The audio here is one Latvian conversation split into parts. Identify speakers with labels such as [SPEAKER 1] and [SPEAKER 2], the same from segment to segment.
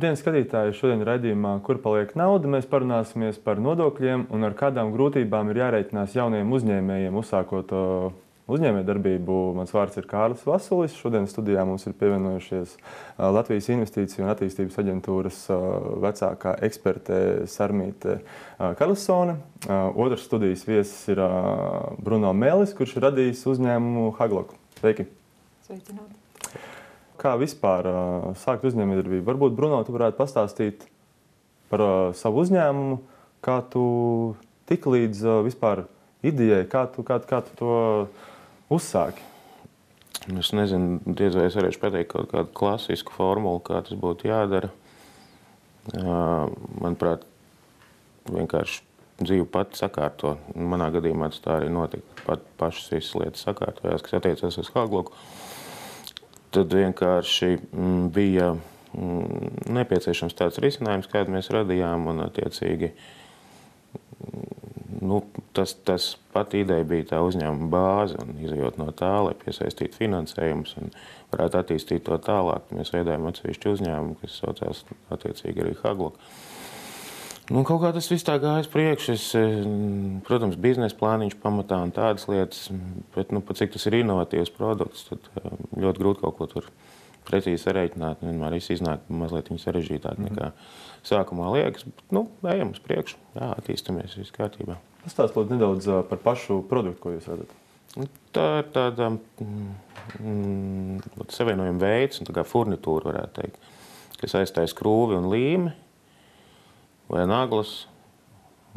[SPEAKER 1] Labdien, skatītāji! Šodien raidījumā, kur paliek nauda, mēs parunāsimies par nodokļiem un ar kādām grūtībām ir jārēķinās jauniem uzņēmējiem, uzsākot uzņēmējdarbību. Mans vārds ir Kārlis Vasulis. Šodien studijā mums ir pievienojušies Latvijas Investīciju un attīstības aģentūras vecākā eksperte Sarmīte Karlsone. Otrs studijas viesis ir Bruno Mēlis, kurš ir radījis uzņēmumu Hagloku. Sveiki!
[SPEAKER 2] Sveicināti!
[SPEAKER 1] Kā vispār uh, sākt uzņēmējdarbību. Varbūt Bruno, tu varētu pastāstīt par uh, savu uzņēmumu, kā tu tik līdz uh, vispār idejai, kā tu, kā, kā tu to uzsāki.
[SPEAKER 3] Es nezinu, diez vai es varēšu pateikt kaut kādu klasisku formulu, kā tas būtu jādara. Manuprāt, vienkārši dzīve pati sakārto. Manā gadījumā tas tā arī notika. Pat pašas visas lietas sakārtojās, kas attiecas uz Hagloku tad vienkārši mm, bija mm, nepieciešams tāds risinājums, kādu mēs radījām. Un, attiecīgi, mm, nu, tas, tas pat ideja bija tā uzņēmuma bāze, un izjūt no tā, lai piesaistītu finansējumus un varētu attīstīt to tālāk. Mēs veidojam atsevišķu uzņēmumu, kas saucās attiecīgi arī Hagloka. Nu, kaut kā tas viss tā gāja uz priekšu. Es, eh, protams, biznesa plāniņš pamatā un tādas lietas, bet nu, cik tas ir inovatīvs produkts, tad eh, ļoti grūti kaut ko tur precīzi sarēķināt. Vienmēr viss iznāk mazliet sarežģītāk nekā mm -hmm. sākumā liekas. Bet, nu, ejam uz priekšu, jā, attīstamies, viss kārtībā.
[SPEAKER 1] Pastāstiet nedaudz eh, par pašu produktu, ko jūs redzat.
[SPEAKER 3] Nu, tā ir tāda mm, mm, savienojuma veids, tā kā furnitūra, varētu teikt, kas aizstāja skrūvi un līmeni naglas.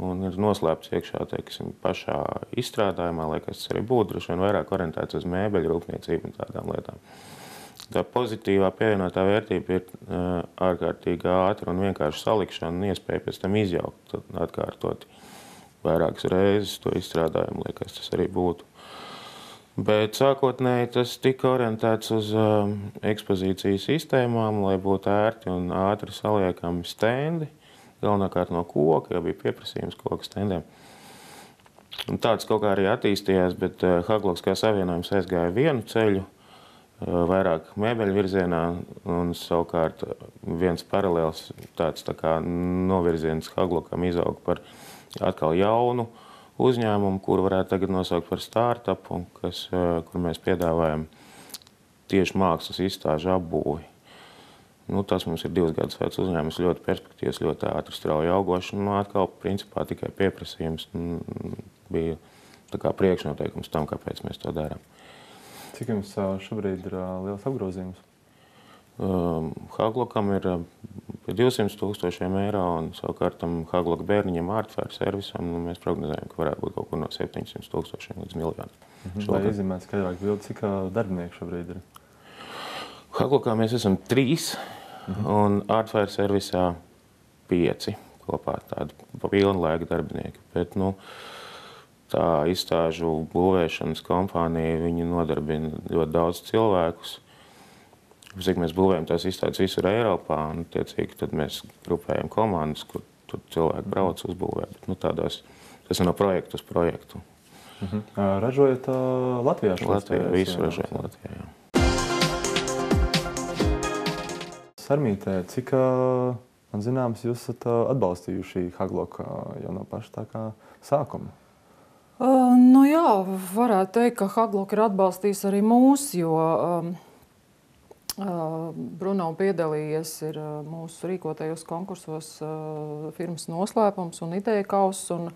[SPEAKER 3] Un ir noslēpts iekšā teiksim, pašā izstrādājumā, lai kas arī būtu droši vien vairāk orientēts uz mēbeļu rūpniecību un tādām lietām. Tā pozitīvā pievienotā vērtība ir uh, ārkārtīgi ātra un vienkārša salikšana un iespēja pēc tam izjaukt atkārtot vairākas reizes to izstrādājumu, lai kas tas arī būtu. Bet sākotnēji tas tika orientēts uz uh, ekspozīcijas sistēmām, lai būtu ērti un ātri saliekami stendi. Uh, galvenokārt no koka, jau bija pieprasījums koku stendiem. Un tāds kaut kā arī attīstījās, bet uh, Hagloks kā savienojums aizgāja vienu ceļu, uh, vairāk mēbeļu virzienā, un savukārt viens paralēls tāds tā kā novirziens Haglokam izauga par atkal jaunu uzņēmumu, kuru varētu tagad nosaukt par startupu, kas, kur mēs piedāvājam tieši mākslas izstāžu apbūvi. Nu, tas mums ir divus gadus vecs uzņēmums, ļoti perspektīvs, ļoti ātri, strauji augošs. Nu, atkal, principā, tikai pieprasījums bija priekšnoteikums tam, kāpēc mēs to darām.
[SPEAKER 1] Cik jums šobrīd ir liels apgrozījums?
[SPEAKER 3] Um, Haglokam ir 200 tūkstošiem eiro, un savukārt tam Hagloka bērniņam ārtvēru servisam nu, mēs prognozējam, ka varētu būt kaut kur no 700 tūkstošiem līdz miljonam.
[SPEAKER 1] Mhm. Vai iezīmēt skaidrāk bildi, cik darbinieku šobrīd ir?
[SPEAKER 3] Haglokā mēs esam trīs, un Artfire servisā pieci kopā tādi pilnlaika darbinieki. Bet, nu, tā izstāžu būvēšanas kompānija, viņi nodarbina ļoti daudz cilvēkus. Cik mēs būvējam tās izstādes visur Eiropā, un tiecīgi tad mēs grupējam komandas, kur tur cilvēki brauc uzbūvēt. Nu, tādās, tas ir no projekta uz projektu.
[SPEAKER 1] Mhm. Ražojat uh, Latvijā?
[SPEAKER 3] Latvijā, visu ražojam Latvijā, jā.
[SPEAKER 1] Sarmītē, cik man zināms, jūs esat atbalstījuši Hagloku jau no paša sākuma?
[SPEAKER 2] Uh, nu jā, varētu teikt, ka Haglok ir atbalstījis arī mūs, jo um, Bruno piedalījies ir, mūsu rīkotajos konkursos firmas noslēpums un ideja kauss. Un,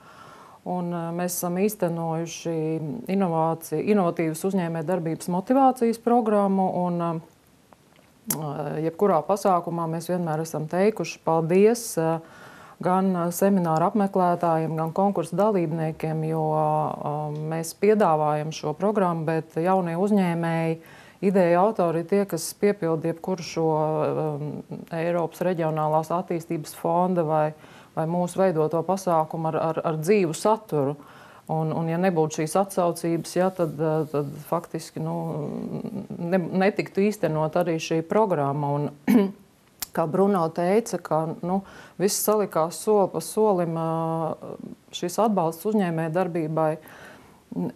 [SPEAKER 2] un mēs esam īstenojuši inovatīvas uzņēmē darbības motivācijas programmu. Un, jebkurā pasākumā mēs vienmēr esam teikuši paldies gan semināru apmeklētājiem, gan konkursu dalībniekiem, jo mēs piedāvājam šo programmu, bet jaunie uzņēmēji, ideja autori ir tie, kas piepilda jebkuru šo Eiropas reģionālās attīstības fonda vai, vai mūsu veidoto pasākumu ar, ar, ar dzīvu saturu. Un, un ja nebūtu šīs atsaucības, ja, tad, eh, tad faktiski nu, ne, netiktu īstenot arī šī programma. Un, kā Bruno teica, ka nu, viss salikās soli pa solim, eh, šis atbalsts uzņēmēji darbībai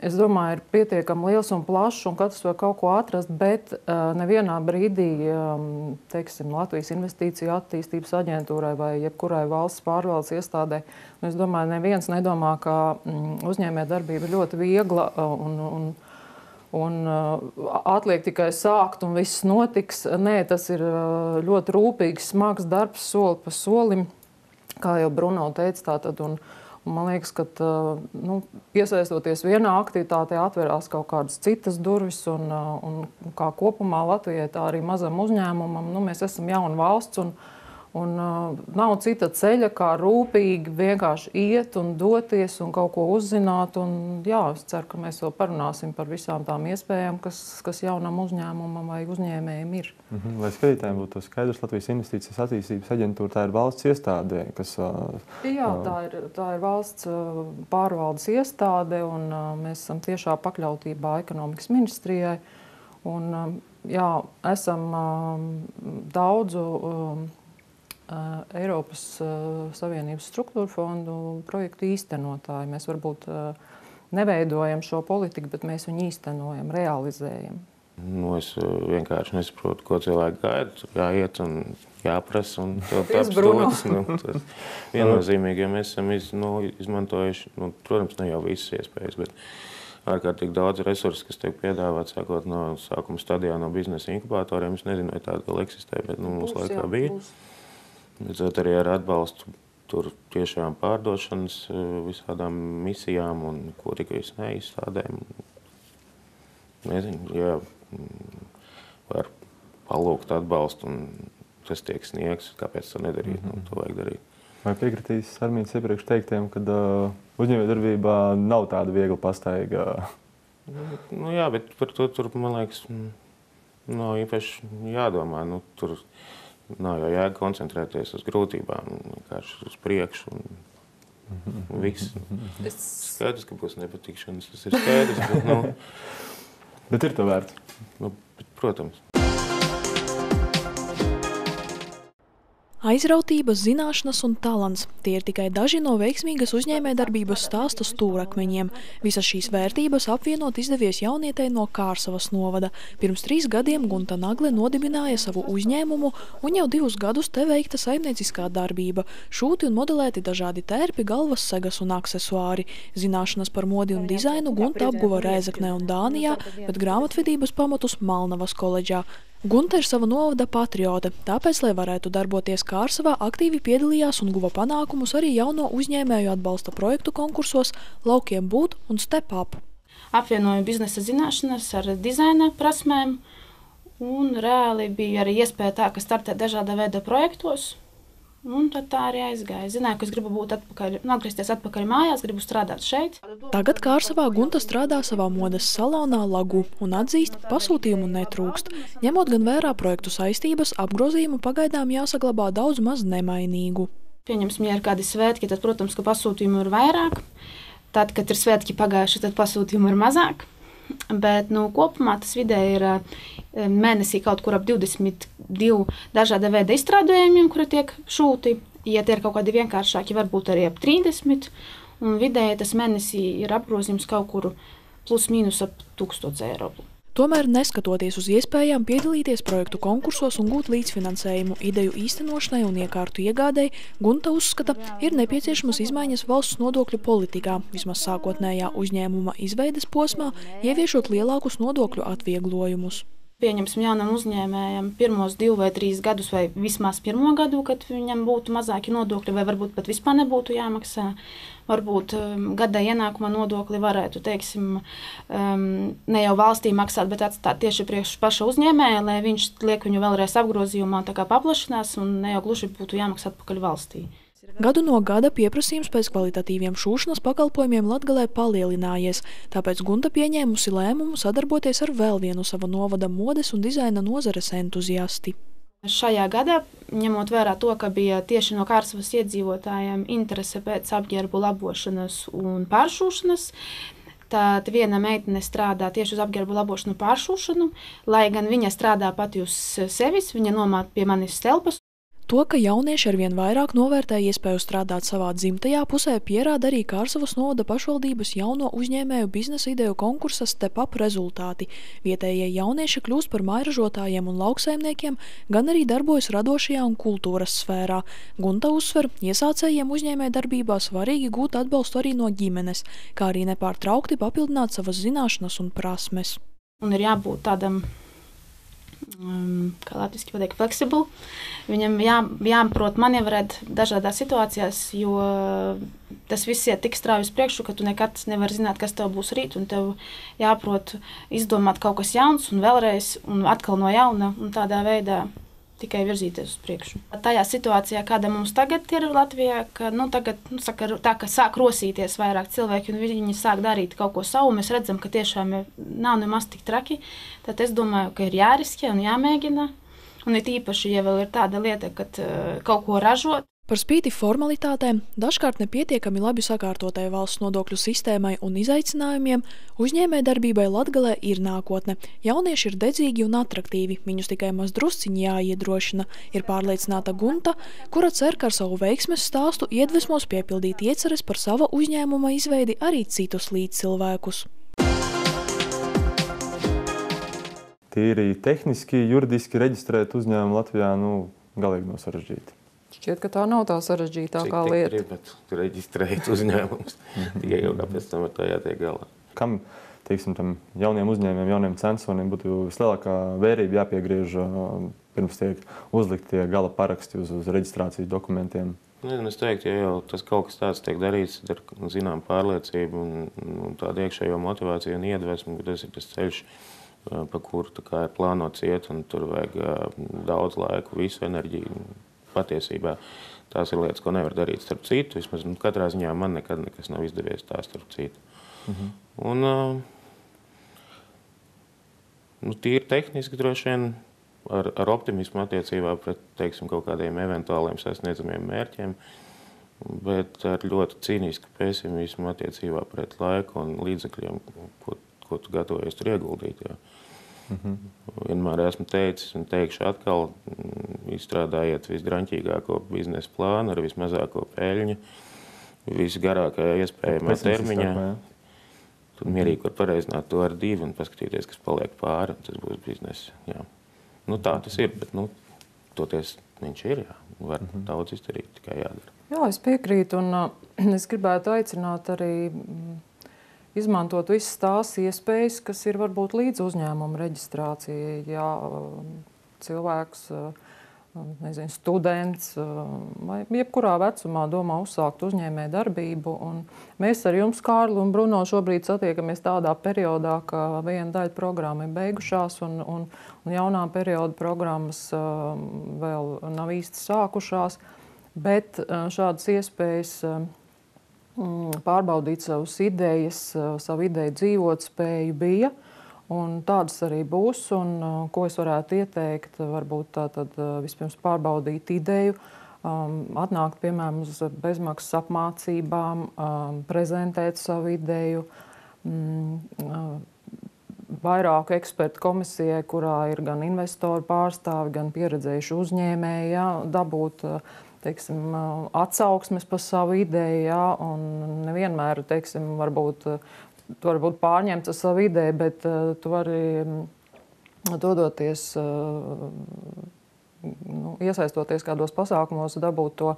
[SPEAKER 2] es domāju, ir pietiekami liels un plašs, un katrs var kaut ko atrast. Bet uh, nevienā brīdī um, teiksim, Latvijas Investīciju attīstības aģentūrai vai jebkurai valsts pārvaldes iestādē, nu, es domāju, neviens nedomā, ka mm, uzņēmējdarbība ir ļoti viegla un, un, un uh, atliek tikai sākt, un viss notiks. Nē, tas ir uh, ļoti rūpīgs, smags darbs, soli pa solim, kā jau Bruno teica. Tātad, un, uh, Un man liekas, ka nu, iesaistoties vienā aktivitātē, atverās kaut kādas citas durvis. Un, un kā kopumā Latvijai, tā arī mazam uzņēmumam, nu, mēs esam jauna valsts. Un, Un, uh, nav cita ceļa, kā rūpīgi vienkārši iet un doties un kaut ko uzzināt. Un, jā, es ceru, ka mēs vēl parunāsim par visām tām iespējām, kas, kas jaunam uzņēmumam vai uzņēmējiem ir.
[SPEAKER 1] Mm -hmm. Lai skatītājiem būtu skaidrs, Latvijas Investīcijas attīstības aģentūra tā ir valsts iestāde. Kas, uh,
[SPEAKER 2] jā, tā ir, tā ir valsts uh, pārvaldes iestāde, un uh, mēs esam tiešā pakļautībā ekonomikas ministrijai. Un, uh, jā, esam uh, daudzu. Uh, Eiropas Savienības struktūra fondu projektu īstenotāji. Mēs varbūt neveidojam šo politiku, bet mēs viņu īstenojam, realizējam.
[SPEAKER 3] Nu, es vienkārši nesaprotu, ko cilvēki gaida. Jāiet un jāprasa. Un tas dodas, nu, tas viennozīmīgi, ja mēs esam iz, nu, izmantojuši, nu, protams, ne jau visas iespējas, bet ārkārtīgi daudz resursu, kas tiek piedāvāts sākot no sākuma stadijā no biznesa inkubatoriem. Es nezinu, vai tāda vēl eksistē, bet nu, mūsu laikā bija. Būs. Līdz arī ar atbalstu tur tiešām pārdošanas eh, visādām misijām un ko tikai neizstādēm. Nezinu, jā, mm, var palūgt atbalstu un tas tiek sniegts, kāpēc to nedarīt, mm -hmm. nu, to vajag darīt.
[SPEAKER 1] Vai piekritīs Armīnas iepriekš teiktiem, ka uh, uzņēmējdarbībā nav tāda viegla pastaiga?
[SPEAKER 3] Nu, jā, bet par to tur, man liekas, nav īpaši jādomā. Nu, tur, Nav jau jēga koncentrēties uz grūtībām, vienkārši uz priekšu. Un, un viss. Es... Skaidrs, ka būs nepatikšanas. Tas ir skaidrs. Bet, nu,
[SPEAKER 1] bet ir to vērts.
[SPEAKER 3] Nu, bet, protams.
[SPEAKER 4] Aizrautības, zināšanas un talants – tie ir tikai daži no veiksmīgas uzņēmējdarbības stāsta stūrakmeņiem. Visas šīs vērtības apvienot izdevies jaunietei no Kārsavas novada. Pirms trīs gadiem Gunta Nagle nodibināja savu uzņēmumu un jau divus gadus te veikta saimnieciskā darbība. Šūti un modelēti dažādi tērpi, galvas segas un aksesuāri. Zināšanas par modi un dizainu Gunta apguva Rēzaknē un Dānijā, bet grāmatvedības pamatus Malnavas koledžā. Gunta ir sava novada patriote, tāpēc, lai varētu darboties Kārsavā, aktīvi piedalījās un guva panākumus arī jauno uzņēmēju atbalsta projektu konkursos Laukiem būt un Step Up.
[SPEAKER 5] Apvienoju biznesa zināšanas ar dizaina prasmēm, un reāli bija arī iespēja tā, ka startē dažāda veida projektos, Un tad tā arī aizgāja. Zināju, ka es gribu būt atpakaļ, nu, atgriezties atpakaļ mājās, gribu strādāt šeit.
[SPEAKER 4] Tagad Kārsavā Gunta strādā savā modes salonā Lagu un atzīst, pasūtījumu netrūkst. Ņemot gan vērā projektu saistības, apgrozījumu pagaidām jāsaglabā daudz maz nemainīgu.
[SPEAKER 5] Pieņemsim, ja ir kādi svētki, tad, protams, ka pasūtījumu ir vairāk. Tad, kad ir svētki pagājuši, tad pasūtījumu ir mazāk. Bet nu, kopumā tas vidēji ir mēnesī kaut kur ap 22 dažāda veida izstrādājumiem, kuri tiek šūti. Ja tie ir kaut kādi vienkāršāki, varbūt arī ap 30. Un vidēji tas mēnesī ir apgrozījums kaut kur plus mīnus ap 1000 eiro.
[SPEAKER 4] Tomēr, neskatoties uz iespējām piedalīties projektu konkursos un gūt līdzfinansējumu ideju īstenošanai un iekārtu iegādēji, Gunta uzskata, ir nepieciešamas izmaiņas valsts nodokļu politikā, vismaz sākotnējā uzņēmuma izveides posmā, ieviešot lielākus nodokļu atvieglojumus
[SPEAKER 5] pieņemsim jaunam uzņēmējam pirmos divus vai trīs gadus, vai vismaz pirmo gadu, kad viņam būtu mazāki nodokļi, vai varbūt pat vispār nebūtu jāmaksā. Varbūt um, gada ienākuma nodokli varētu, teiksim, um, ne jau valstī maksāt, bet atstāt tieši priekš paša uzņēmēja, lai viņš liek viņu vēlreiz apgrozījumā, tā kā paplašinās, un ne jau gluži būtu jāmaksā atpakaļ valstī.
[SPEAKER 4] Gadu no gada pieprasījums pēc kvalitatīviem šūšanas pakalpojumiem Latgalē palielinājies, tāpēc Gunta pieņēmusi lēmumu sadarboties ar vēl vienu savu novada modes un dizaina nozares entuziasti.
[SPEAKER 5] Šajā gadā, ņemot vērā to, ka bija tieši no Kārsavas iedzīvotājiem interese pēc apģērbu labošanas un pāršūšanas, Tad viena meitene strādā tieši uz apģērbu labošanu, pāršūšanu, lai gan viņa strādā pati uz sevis, viņa nomāca pie manis telpas.
[SPEAKER 4] To, ka jaunieši arvien vairāk novērtē iespēju strādāt savā dzimtajā pusē, pierāda arī Kārsavas novada pašvaldības jauno uzņēmēju biznesa ideju konkursa step-up rezultāti. Vietējie jaunieši kļūst par mairažotājiem un lauksaimniekiem, gan arī darbojas radošajā un kultūras sfērā. Gunta uzsver, iesācējiem uzņēmē darbībā svarīgi gūt atbalstu arī no ģimenes, kā arī nepārtraukti papildināt savas zināšanas un prasmes.
[SPEAKER 5] Un ir jābūt tādam um, kā latviešu pateikt, fleksibli. Viņam jā, jāprot manevrēt dažādās situācijās, jo tas viss iet tik strauji uz priekšu, ka tu nekad nevari zināt, kas tev būs rīt. Tev jāprot izdomāt kaut kas jauns un vēlreiz, un atkal no jauna, un tādā veidā tikai virzīties uz priekšu. Tajā situācijā, kāda mums tagad ir Latvijā, ka, nu, tagad, nu, saka, tā, ka sāk rosīties vairāk cilvēki un viņi sāk darīt kaut ko savu, mēs redzam, ka tiešām nav nemaz tik traki. Tad es domāju, ka ir jāriskē un jāmēģina. Un it īpaši, ja vēl ir tāda lieta, ka uh, kaut ko ražot,
[SPEAKER 4] Par spīti formalitātēm, dažkārt nepietiekami labi sakārtotai valsts nodokļu sistēmai un izaicinājumiem, uzņēmējdarbībai Latgalē ir nākotne. Jaunieši ir dedzīgi un atraktīvi, viņus tikai maz drusciņi jāiedrošina, ir pārliecināta Gunta, kura cer, ka ar savu veiksmes stāstu iedvesmos piepildīt ieceres par sava uzņēmuma izveidi arī citus līdzcilvēkus.
[SPEAKER 1] Tīri tehniski, juridiski reģistrēt uzņēmumu Latvijā nu, galīgi nav sarežģīti.
[SPEAKER 2] Šķiet, ka tā nav tā sarežģītākā
[SPEAKER 3] Cik
[SPEAKER 2] lieta.
[SPEAKER 3] Gribat reģistrēt uzņēmumus, tikai jau kāpēc tam ar to jātiek galā.
[SPEAKER 1] Kam teiksim, tam jauniem uzņēmējiem, jauniem censoriem būtu vislielākā vērība jāpiegriež pirms tiek uzlikt tie gala paraksti uz, uz reģistrācijas dokumentiem?
[SPEAKER 3] Nezinu, es teiktu, ja jau tas kaut kas tāds tiek darīts, tad ir zinām pārliecība un, un tāda iekšējo motivācija un iedvesma, ka tas ir tas ceļš, pa kuru ir plānots iet, un tur vajag daudz laika, visu enerģiju patiesībā tās ir lietas, ko nevar darīt starp citu. Vismaz nu, katrā ziņā man nekad nekas nav izdevies tā starp citu. Mhm. -huh. Un, uh, nu, tīri tehniski droši vien ar, ar optimismu attiecībā pret teiksim, kaut kādiem eventuāliem sasniedzamiem mērķiem, bet ar ļoti cīnisku pesimismu attiecībā pret laiku un līdzekļiem, ko, ko tu gatavojies tur ieguldīt. Jā. Mhm. Vienmēr esmu teicis, un teikšu atkal, mm, izstrādājiet visdraņķīgāko biznesa plānu ar vismazāko peļņu, visgarākajā iespējamā termiņā. Tad mierīgi var pareizināt to ar divu un paskatīties, kas paliek pāri. Tas būs biznesa. Jā. Nu, tā tas ir, bet nu, toties viņš ir. Jā. Var mm -hmm. daudz izdarīt, tikai jādara.
[SPEAKER 2] Jā, es piekrītu, un uh, es gribētu aicināt arī mm, izmantot visas tās iespējas, kas ir varbūt līdz uzņēmuma reģistrācijai. Ja cilvēks, uh, nezinu, students uh, vai jebkurā vecumā domā uzsākt uzņēmē darbību. Mēs ar jums, Kārli un Bruno, šobrīd satiekamies tādā periodā, ka viena daļa programma ir beigušās un, un, un jaunā perioda programmas um, vēl nav īsti sākušās. Bet šādas iespējas pārbaudīt savas idejas, eh, savu ideju dzīvot spēju bija. Un tādas arī būs. Un, eh, ko es varētu ieteikt? Varbūt tātad eh, vispirms pārbaudīt ideju, um, atnākt piemēram uz bezmaksas apmācībām, um, prezentēt savu ideju. Um, vairāku ekspertu komisijai, kurā ir gan investoru pārstāvi, gan pieredzējuši uzņēmēji, ja, dabūt uh, teiksim, atsauksmes par savu ideju. Jā, un nevienmēr teiksim, varbūt, tu vari būt pārņemts ar savu ideju, bet uh, tu vari dodoties, uh, nu, iesaistoties kādos pasākumos, dabūt to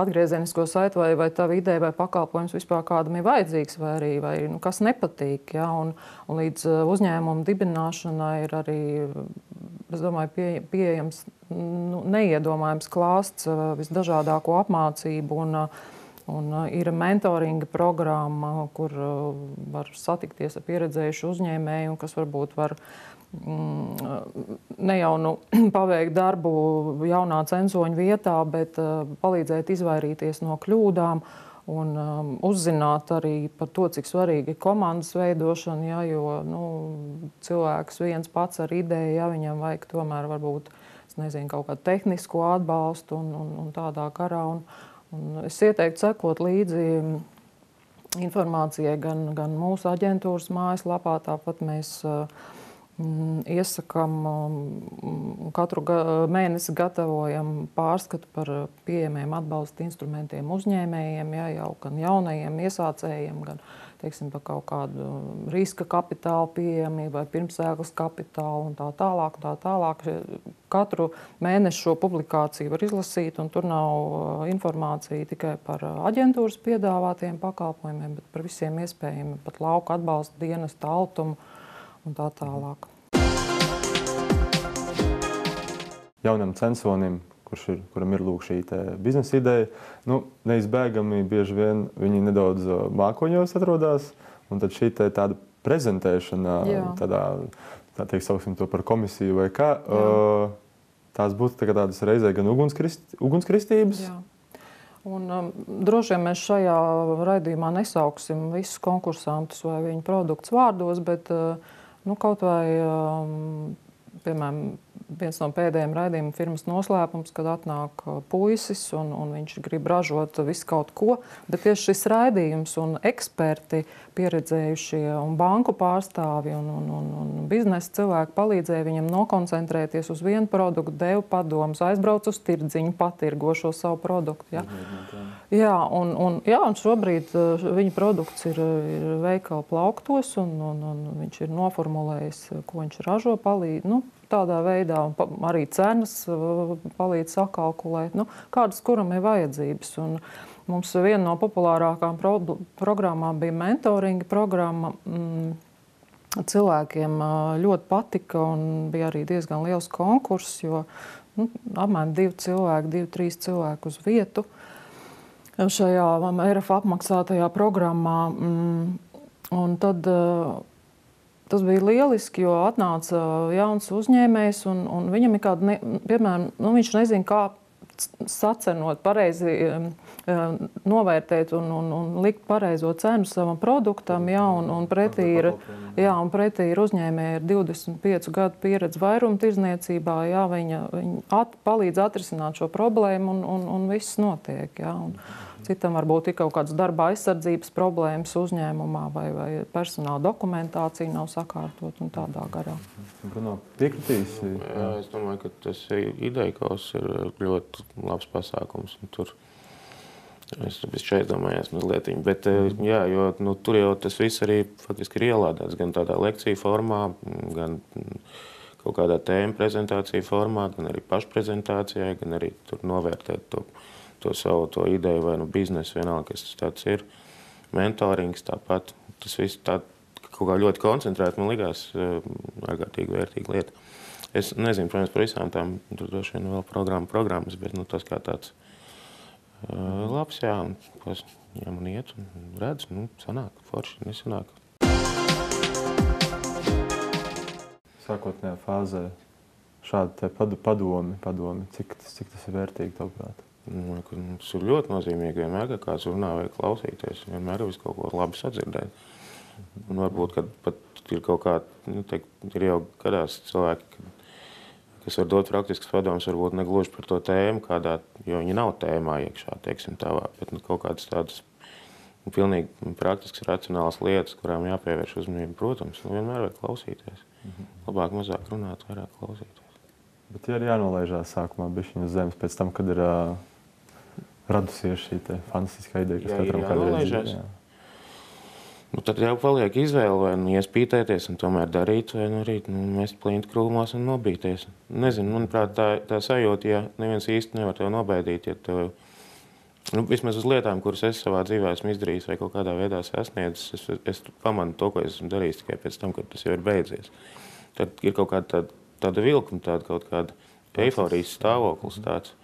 [SPEAKER 2] atgriezenisko saiti, vai, vai tā ideja vai pakalpojums vispār kādam ir vajadzīgs, vai arī vai, nu, kas nepatīk. Ja? Un, un līdz uzņēmuma dibināšanai ir arī domāju, pie, pieejams nu, neiedomājams klāsts visdažādāko apmācību. Un, Un ir mentoringa programma, kur var satikties ar pieredzējušu uzņēmēju, kas varbūt var mm, ne jau nu, paveikt darbu jaunā censoņa vietā, bet palīdzēt izvairīties no kļūdām un um, uzzināt arī par to, cik svarīga ir komandas veidošana. Ja, jo nu, cilvēks viens pats ar ideju, ja viņam vajag tomēr varbūt nezinu, kaut kādu tehnisko atbalstu un, un, un tādā garā. Un, un es ieteiktu sekot līdzi informācijai gan, gan mūsu aģentūras mājaslapā, tāpat mēs Mm, iesakām, mm, katru mēnesi gatavojam pārskatu par pieejamiem atbalsta instrumentiem uzņēmējiem, ja, jau gan jaunajiem iesācējiem, gan teiksim, par kaut kādu riska kapitāla pieejamību vai pirmsēklas kapitālu un tā tālāk. Tā tālāk. Katru mēnesi šo publikāciju var izlasīt, un tur nav informācija tikai par aģentūras piedāvātiem pakalpojumiem, bet par visiem iespējamiem, pat lauka atbalsta dienestu, altumu un tā tālāk.
[SPEAKER 1] Jaunam censonim, kurš ir, kuram ir lūk, šī biznesa ideja, nu, neizbēgami bieži vien viņi nedaudz mākoņos atrodas. Un tad šī tāda prezentēšana, Jā. tādā, tā teikt, sauksim to par komisiju vai kā, Jā. tās būtu tā tādas reizē gan ugunskrist, ugunskristības. Jā.
[SPEAKER 2] Un, um, droši vien mēs šajā raidījumā nesauksim visus konkursantus vai viņu produktus vārdos, bet uh, Nu, kaut vai, um, piemēram, viens no pēdējiem raidījuma firmas noslēpums, kad atnāk uh, puisis un, un viņš grib ražot visu kaut ko. Bet tieši šis raidījums un eksperti, pieredzējušie un banku pārstāvi un, un, un, un biznesa cilvēki palīdzēja viņam nokoncentrēties uz vienu produktu, devu padomus, aizbrauc uz tirdziņu, patirgo šo savu produktu. Ja? Jā, un, un, jā, un šobrīd uh, viņa produkts ir, ir veikala plauktos un, un, un viņš ir noformulējis, ko viņš ražo, palīdz. Nu, tādā veidā, un arī cenas uh, palīdz sakalkulēt, nu, kādas kuram ir vajadzības. Un mums viena no populārākām pro programmām bija mentoringa programma. Mm, cilvēkiem uh, ļoti patika un bija arī diezgan liels konkurss, jo nu, apmēram divi cilvēki, divi, trīs cilvēki uz vietu šajā ERF apmaksātajā programmā. Mm, un tad uh, Tas bija lieliski, jo atnāca jauns uzņēmējs, un, un viņam ir kāda, ne, piemēram, nu, viņš nezina, kā sacenot, pareizi novērtēt un, un, un likt pareizo cenu savam produktam. Jā, un, un pretī ir, jā, un pretī ir uzņēmēji ar 25 gadu pieredzi vairumtirdzniecībā. Jā, viņa, viņa at, palīdz atrisināt šo problēmu un, un, un viss notiek. Jā, un, Citam varbūt ir kaut kādas darba aizsardzības problēmas uzņēmumā, vai, vai personāla dokumentācija nav sakārtot un tādā garā.
[SPEAKER 1] Bruno, piekritīs?
[SPEAKER 3] Jā, es domāju, ka tas ideja kaus ir ļoti labs pasākums. Tur es šeit domāju, mazliet. Bet, jā, jo, nu, tur jau tas viss arī faktiski ir ielādēts gan tādā lekciju formā, gan kaut kādā tēma prezentācija formā, gan arī pašprezentācijai, gan arī tur novērtēt to to savu to ideju vai nu biznesu, vienalga, kas tas tāds ir. Mentorings tāpat, tas viss tā kaut kā ļoti koncentrēti, man likās eh, ārkārtīgi vērtīga lieta. Es nezinu, protams, par visām tām, tur droši vien vēl programma, programmas, bet nu, tas kā tāds uh, labs, jā, un, kas, ja man iet un redz, nu, sanāk, forši, nesanāk.
[SPEAKER 1] Sākotnējā fāzē šādi padomi, padomi, cik, tas, cik tas ir vērtīgi, tavuprāt?
[SPEAKER 3] Nu, mums ir ļoti nozīmīgi, vienmēr, ka kāds runā vai klausīties, vienmēr ir kaut ko labi sadzirdēt. Un varbūt pat ir kaut kāda, nu, teikt, ir jau gadās cilvēki, kas var dot praktiskas padomus, varbūt ne gluži par to tēmu, kādā, jo viņi nav tēmā iekšā, teiksim, tavā, bet nu, kaut kādas tādas nu, pilnīgi praktiskas, racionālas lietas, kurām jāpievērš uzmanība. Protams, nu, vienmēr vajag klausīties. Mhm. Labāk mazāk runāt, vairāk klausīties.
[SPEAKER 1] Bet ja ir jānolaižās sākumā bišķiņu uz zemes pēc tam, kad ir uh, radusies šī fantastiskā ideja, kas jā, katram kādreiz ir.
[SPEAKER 3] Nu, tad jau paliek izvēle, vai nu iespītēties un tomēr darīt, vai nu arī nu, mest plīnti krūmās un nobīties. Nezinu, manuprāt, tā, tā sajūta, ja neviens īsti nevar tev nobaidīt, ja tev, nu, vismaz uz lietām, kuras es savā dzīvē esmu izdarījis vai kaut kādā veidā sasniedzis, es, es pamanu to, ko es esmu darījis tikai pēc tam, kad tas jau ir beidzies. Tad ir kaut kāda tāda, tāda vilkuma, tāda kaut kāda eiforijas stāvoklis tāds.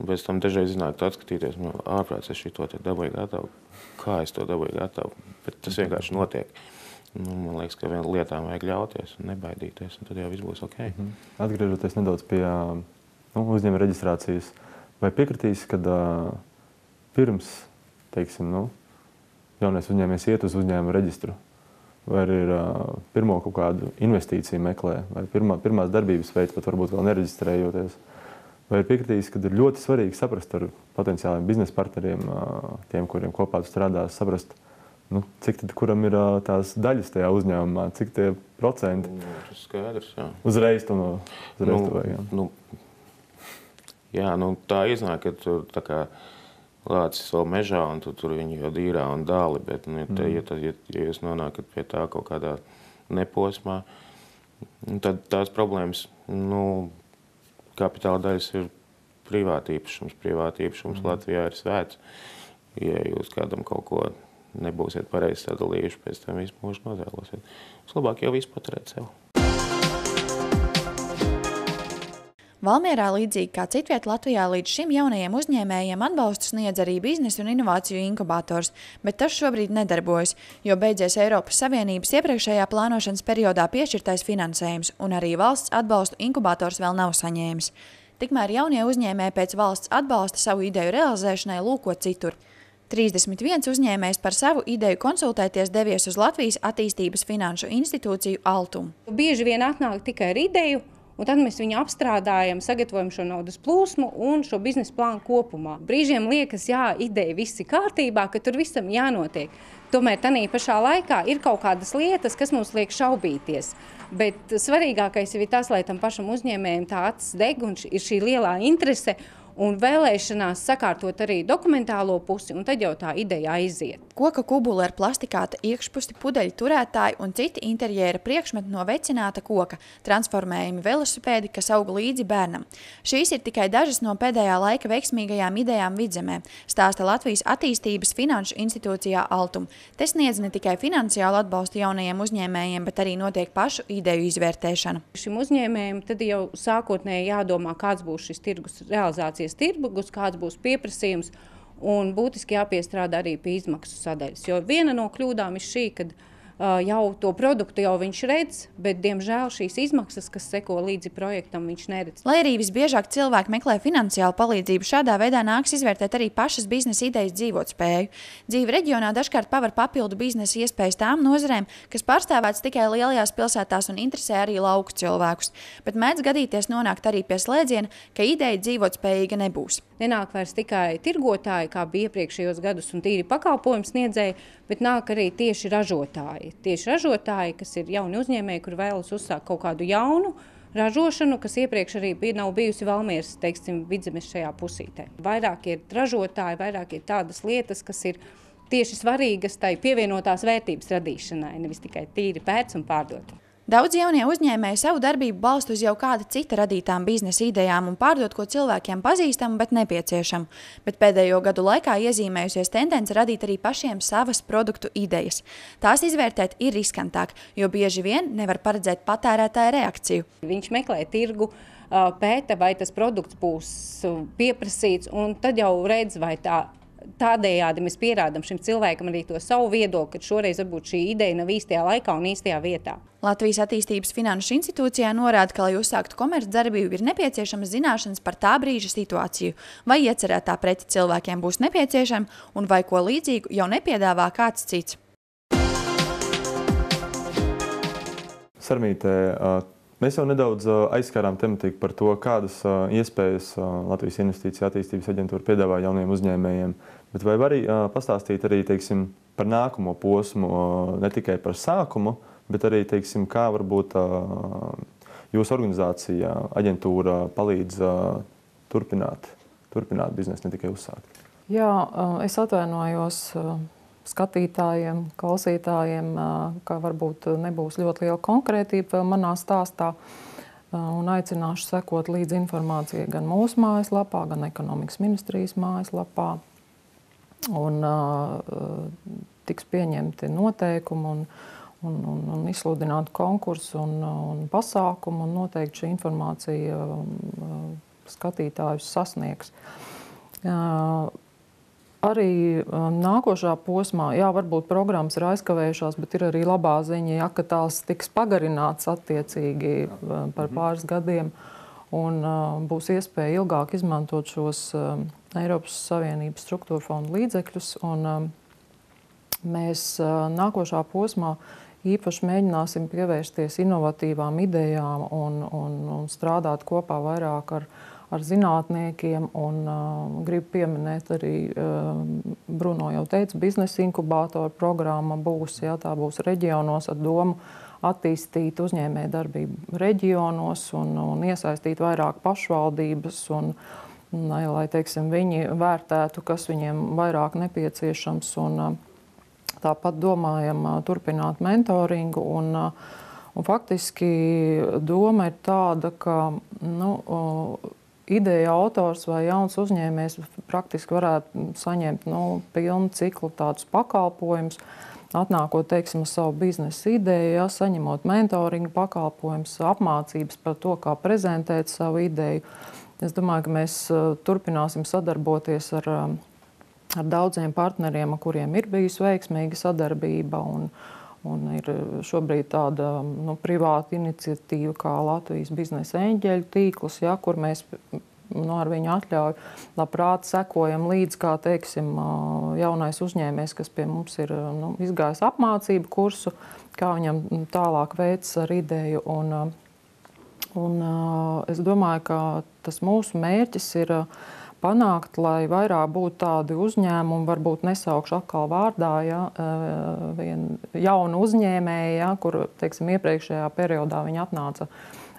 [SPEAKER 3] Un pēc tam dažreiz iznāk atskatīties, nu, ārprāts es šo dabūju gatavu. Kā es to dabūju gatavu? Bet tas vienkārši notiek. Nu, man liekas, ka vienam lietām vajag ļauties un nebaidīties, un tad jau viss būs ok. -hmm.
[SPEAKER 1] Atgriežoties nedaudz pie nu, uzņēmuma reģistrācijas, vai piekritīs, ka uh, pirms teiksim, nu, jaunais uzņēmējs iet uz uzņēmuma reģistru, vai ir uh, pirmo kaut kādu investīciju meklē, vai pirmā, pirmās darbības veids, pat varbūt vēl nereģistrējoties? Vai ir piekritījis, ka ir ļoti svarīgi saprast ar potenciāliem biznesa partneriem, tiem, kuriem kopā strādās, saprast, Nu, cik tad kuram ir tās daļas tajā uzņēmumā, cik tie procenti?
[SPEAKER 3] Nu, tas skaidrs, jā.
[SPEAKER 1] Uzreiz to, no, uzreiz
[SPEAKER 3] Nu,
[SPEAKER 1] to vajag. jā.
[SPEAKER 3] nu, jā, nu, tā iznāk, ka tur tā kā lācis vēl mežā, un tu, tur viņi jau dīrā un dāli, bet, nu, ja, te, ja, tā- ja, ja jūs nonākat pie tā kaut kādā neposmā, tad tās problēmas, nu, kapitāla daļas ir privāti īpašums. Privāti īpašums Latvijā ir svēts. Ja jūs kādam kaut ko nebūsiet pareizi sadalījuši, pēc tam visu mūžu nožēlosiet. Mums labāk jau visu paturēt sev.
[SPEAKER 6] Valmierā, līdzīgi kā citviet Latvijā, līdz šim jaunajiem uzņēmējiem atbalstu sniedz arī biznesa un inovāciju inkubators, bet tas šobrīd nedarbojas, jo beidzies Eiropas Savienības iepriekšējā plānošanas periodā piešķirtais finansējums, un arī valsts atbalstu inkubators vēl nav saņēmis. Tikmēr jaunie uzņēmēji pēc valsts atbalsta savu ideju realizēšanai lūko citur. 31 uzņēmējs par savu ideju konsultēties devies uz Latvijas attīstības finanšu institūciju Altumu.
[SPEAKER 7] Bieži vien atnāk tikai ar ideju, un tad mēs viņu apstrādājam, sagatavojam šo naudas plūsmu un šo biznesa plānu kopumā. Brīžiem liekas, jā, ideja viss ir kārtībā, ka tur visam jānotiek. Tomēr tādā pašā laikā ir kaut kādas lietas, kas mums liek šaubīties. Bet svarīgākais ir tas, lai tam pašam uzņēmējam tā acis deg un ir šī lielā interese un vēlēšanās sakārtot arī dokumentālo pusi, un tad jau tā ideja aiziet.
[SPEAKER 6] Koka kubula ar plastikāta iekšpusi, pudeļu turētāju un citi interjera priekšmeti no vecināta koka, transformējami velosipēdi, kas aug līdzi bērnam. Šīs ir tikai dažas no pēdējā laika veiksmīgajām idejām vidzemē, stāsta Latvijas attīstības finanšu institūcijā Altum. Te sniedz ne tikai finansiālu atbalstu jaunajiem uzņēmējiem, bet arī notiek pašu ideju izvērtēšana.
[SPEAKER 7] Šim uzņēmējam tad jau sākotnēji jādomā, kāds būs šis tirgus realizācijas tirgus, kāds būs pieprasījums. Un būtiski jāpiestrādā arī pie izmaksu sadaļas. Jo viena no kļūdām ir šī, ka jau to produktu jau viņš redz, bet diemžēl šīs izmaksas, kas seko līdzi projektam, viņš neredz.
[SPEAKER 6] Lai arī visbiežāk cilvēki meklē finansiālu palīdzību, šādā veidā nāks izvērtēt arī pašas biznesa idejas dzīvotspēju. Dzīve reģionā dažkārt paver papildu biznesa iespējas tām nozarēm, kas pārstāvētas tikai lielajās pilsētās un interesē arī lauku cilvēkus. Bet mēdz gadīties nonākt arī pie slēdziena, ka ideja dzīvotspējīga nebūs.
[SPEAKER 7] Nenāk vairs tikai tirgotāji, kā bija iepriekšējos gados, un tīri pakalpojumu sniedzēji, bet nāk arī tieši ražotāji. Tieši ražotāji, kas ir jauni uzņēmēji, kur vēlas uzsākt kaut kādu jaunu ražošanu, kas iepriekš arī bija, nav bijusi Valmieras, teiksim, vidzemes šajā pusītē. Vairāk ir ražotāji, vairāk ir tādas lietas, kas ir tieši svarīgas tai pievienotās vērtības radīšanai, nevis tikai tīri pēc un pārdot.
[SPEAKER 6] Daudz jaunie uzņēmēji savu darbību balsta uz jau kāda cita radītām biznesa idejām un pārdot ko cilvēkiem pazīstamu, bet nepieciešamu. Bet pēdējo gadu laikā iezīmējusies tendence radīt arī pašiem savas produktu idejas. Tās izvērtēt ir riskantāk, jo bieži vien nevar paredzēt patērētāja reakciju.
[SPEAKER 7] Viņš meklē tirgu, pēta, vai tas produkts būs pieprasīts, un tad jau redz, vai tā. Tādējādi mēs pierādām šim cilvēkam arī to savu viedokli, ka šoreiz varbūt šī ideja nav īstajā laikā un īstajā vietā.
[SPEAKER 6] Latvijas attīstības finanšu institūcijā norāda, ka, lai uzsāktu komercdarbību, ir nepieciešamas zināšanas par tā brīža situāciju, vai iecerētā prece cilvēkiem būs nepieciešama un vai ko līdzīgu jau nepiedāvā kāds cits.
[SPEAKER 1] Sarmītē, mēs jau nedaudz aizskārām tematiku par to, kādas iespējas Latvijas Investīcija attīstības aģentūra piedāvā jauniem uzņēmējiem. Bet vai arī pastāstīt arī teiksim, par nākamo posmu, ne tikai par sākumu, bet arī teiksim, kā varbūt jūsu organizācija, aģentūra palīdz turpināt, turpināt biznesu, ne tikai uzsākt?
[SPEAKER 2] Jā, es atvainojos skatītājiem, klausītājiem, ka varbūt nebūs ļoti liela konkrētība manā stāstā. Un aicināšu sekot līdzi informācijai gan mūsu mājaslapā, gan ekonomikas ministrijas mājaslapā. Un, uh, tiks pieņemti noteikumi un, un, un, un izsludināti konkursi un, un pasākumi. Un noteikti šī informācija skatītājus sasniegs. Uh, Arī nākošā posmā, jā, varbūt programmas ir aizkavējušās, bet ir arī labā ziņa, ja, tās tiks pagarināts attiecīgi par pāris gadiem. Un uh, būs iespēja ilgāk izmantot šos um, Eiropas Savienības struktūra fondu līdzekļus. Un, um, mēs uh, nākošā posmā īpaši mēģināsim pievērsties inovatīvām idejām un, un, un strādāt kopā vairāk ar, ar zinātniekiem. Un, uh, gribu pieminēt arī uh, Bruno jau teica, biznesa inkubātora programma būs. Jā, tā būs reģionos ar domu attīstīt uzņēmējdarbību reģionos un, un iesaistīt vairāk pašvaldības. Un, lai, lai teiksim, viņi vērtētu, kas viņiem vairāk nepieciešams. Un, tāpat domājam turpināt mentoringu. Un, un faktiski doma ir tāda, ka nu, ideja autors vai jauns uzņēmējs praktiski varētu saņemt nu, pilnu ciklu tādus pakalpojumus atnākot teiksim, uz savu biznesa ideju, ja, saņemot mentoringu pakalpojumus, apmācības par to, kā prezentēt savu ideju. Es domāju, ka mēs uh, turpināsim sadarboties ar, um, ar daudziem partneriem, ar kuriem ir bijusi veiksmīga sadarbība. Un, un ir šobrīd tāda nu, privāta iniciatīva kā Latvijas biznesa eņģeļu tīkls, ja, kur mēs nu, ar viņu atļauju, labprāt sekojam līdzi, kā teiksim, jaunais uzņēmējs, kas pie mums ir nu, izgājis apmācību kursu, kā viņam tālāk veids ar ideju. Un, un es domāju, ka tas mūsu mērķis ir panākt, lai vairāk būtu tādi uzņēmumi, varbūt nesaukšu atkal vārdā, ja, jaunu uzņēmēju, ja, kur, teiksim, iepriekšējā periodā viņi atnāca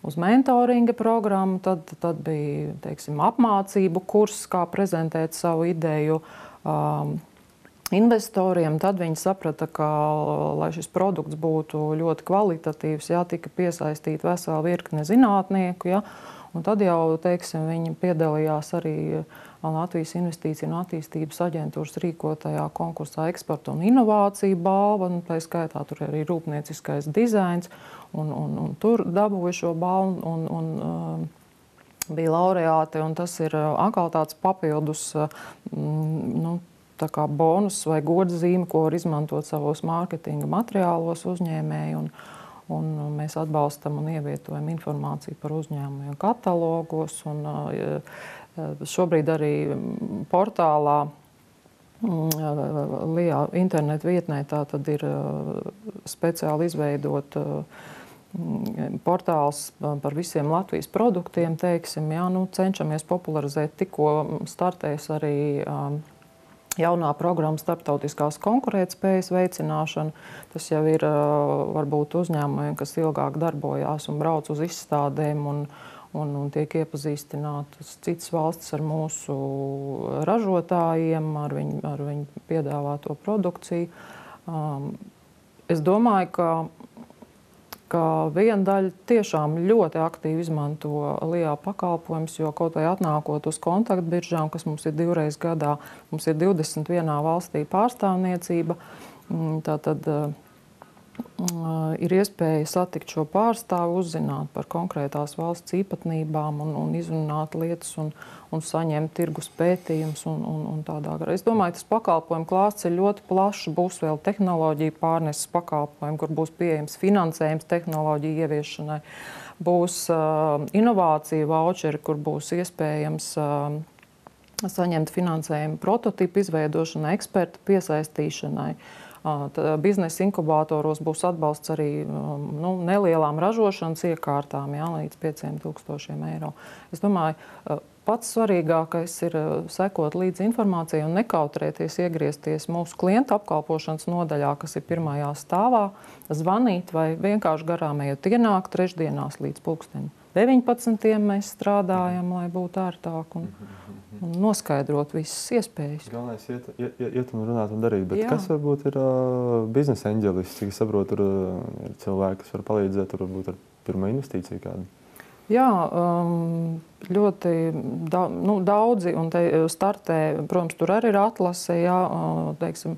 [SPEAKER 2] uz mentoringa programmu, tad, tad bija teiksim, apmācību kurs, kā prezentēt savu ideju. Um, investoriem, tad viņi saprata, ka, lai šis produkts būtu ļoti kvalitatīvs, jā, tika piesaistīta vesela virkne zinātnieku. Jā, un tad jau teiksim, viņi piedalījās arī Latvijas Investīciju un attīstības aģentūras rīkotajā konkursā eksporta un inovāciju balva. Tā skaitā tur arī rūpnieciskais dizains un, un, un tur dabūju šo balvu. Un, un, uh, bija laureāti, un tas ir atkal tāds papildus nu, tā bonus vai gods zīme, ko var izmantot savos mārketinga materiālos uzņēmēji. Un, un mēs atbalstam un ievietojam informāciju par uzņēmumiem katalogos. Un, šobrīd arī portālā mm, Lijā internetu vietnē tā tad ir speciāli izveidota Mm, portāls par visiem Latvijas produktiem, teiksim, jā, nu, cenšamies popularizēt. Tikko startēs arī um, jaunā programma starptautiskās konkurētspējas veicināšana. Tas jau ir varbūt uzņēmumiem, kas ilgāk darbojās un brauc uz izstādēm un, un, un tiek iepazīstinātas citas valstis ar mūsu ražotājiem, ar viņu, ar viņu piedāvāto produkciju. Es domāju, ka ka viena daļa tiešām ļoti aktīvi izmanto LIBE pakalpojumus, jo kaut vai atnākot uz kontaktbiržām, kas mums ir divreiz gadā, mums ir 21 valstī pārstāvniecība. Mm, tātad, ir iespēja satikt šo pārstāvu, uzzināt par konkrētās valsts īpatnībām un, un izrunāt lietas un, un saņemt tirgus pētījumus. Es domāju, tas pakalpojumu klāsts ir ļoti plašs. Būs vēl tehnoloģija pārneses pakalpojumi, kur būs pieejams finansējums tehnoloģiju ieviešanai. Būs uh, inovācija voucheri, kur būs iespējams uh, saņemt finansējumu prototipu izveidošanai, ekspertu piesaistīšanai. Uh, Biznesa inkubatoros būs atbalsts arī nu, nelielām ražošanas iekārtām, jā, līdz 5000 eiro. Es domāju, pats svarīgākais ir sekot līdzi informācijai un nekautrēties iegriezties mūsu klientu apkalpošanas nodaļā, kas ir pirmajā stāvā, zvanīt vai vienkārši garām ejot ienākt trešdienās līdz pulkstenim 19. mēs strādājam, lai būtu ērtāk un, un noskaidrot visas iespējas.
[SPEAKER 1] Galvenais ir iet, iet, iet un runāt un darīt. Bet Jā. kas varbūt ir uh, biznesa eņģelis? Cik saprotu, uh, ir cilvēki, kas var palīdzēt varbūt ar pirmo investīciju kādu.
[SPEAKER 2] Jā, um, ļoti da, nu, daudzi, un te startē, protams, tur arī ir atlase, jā, teiksim,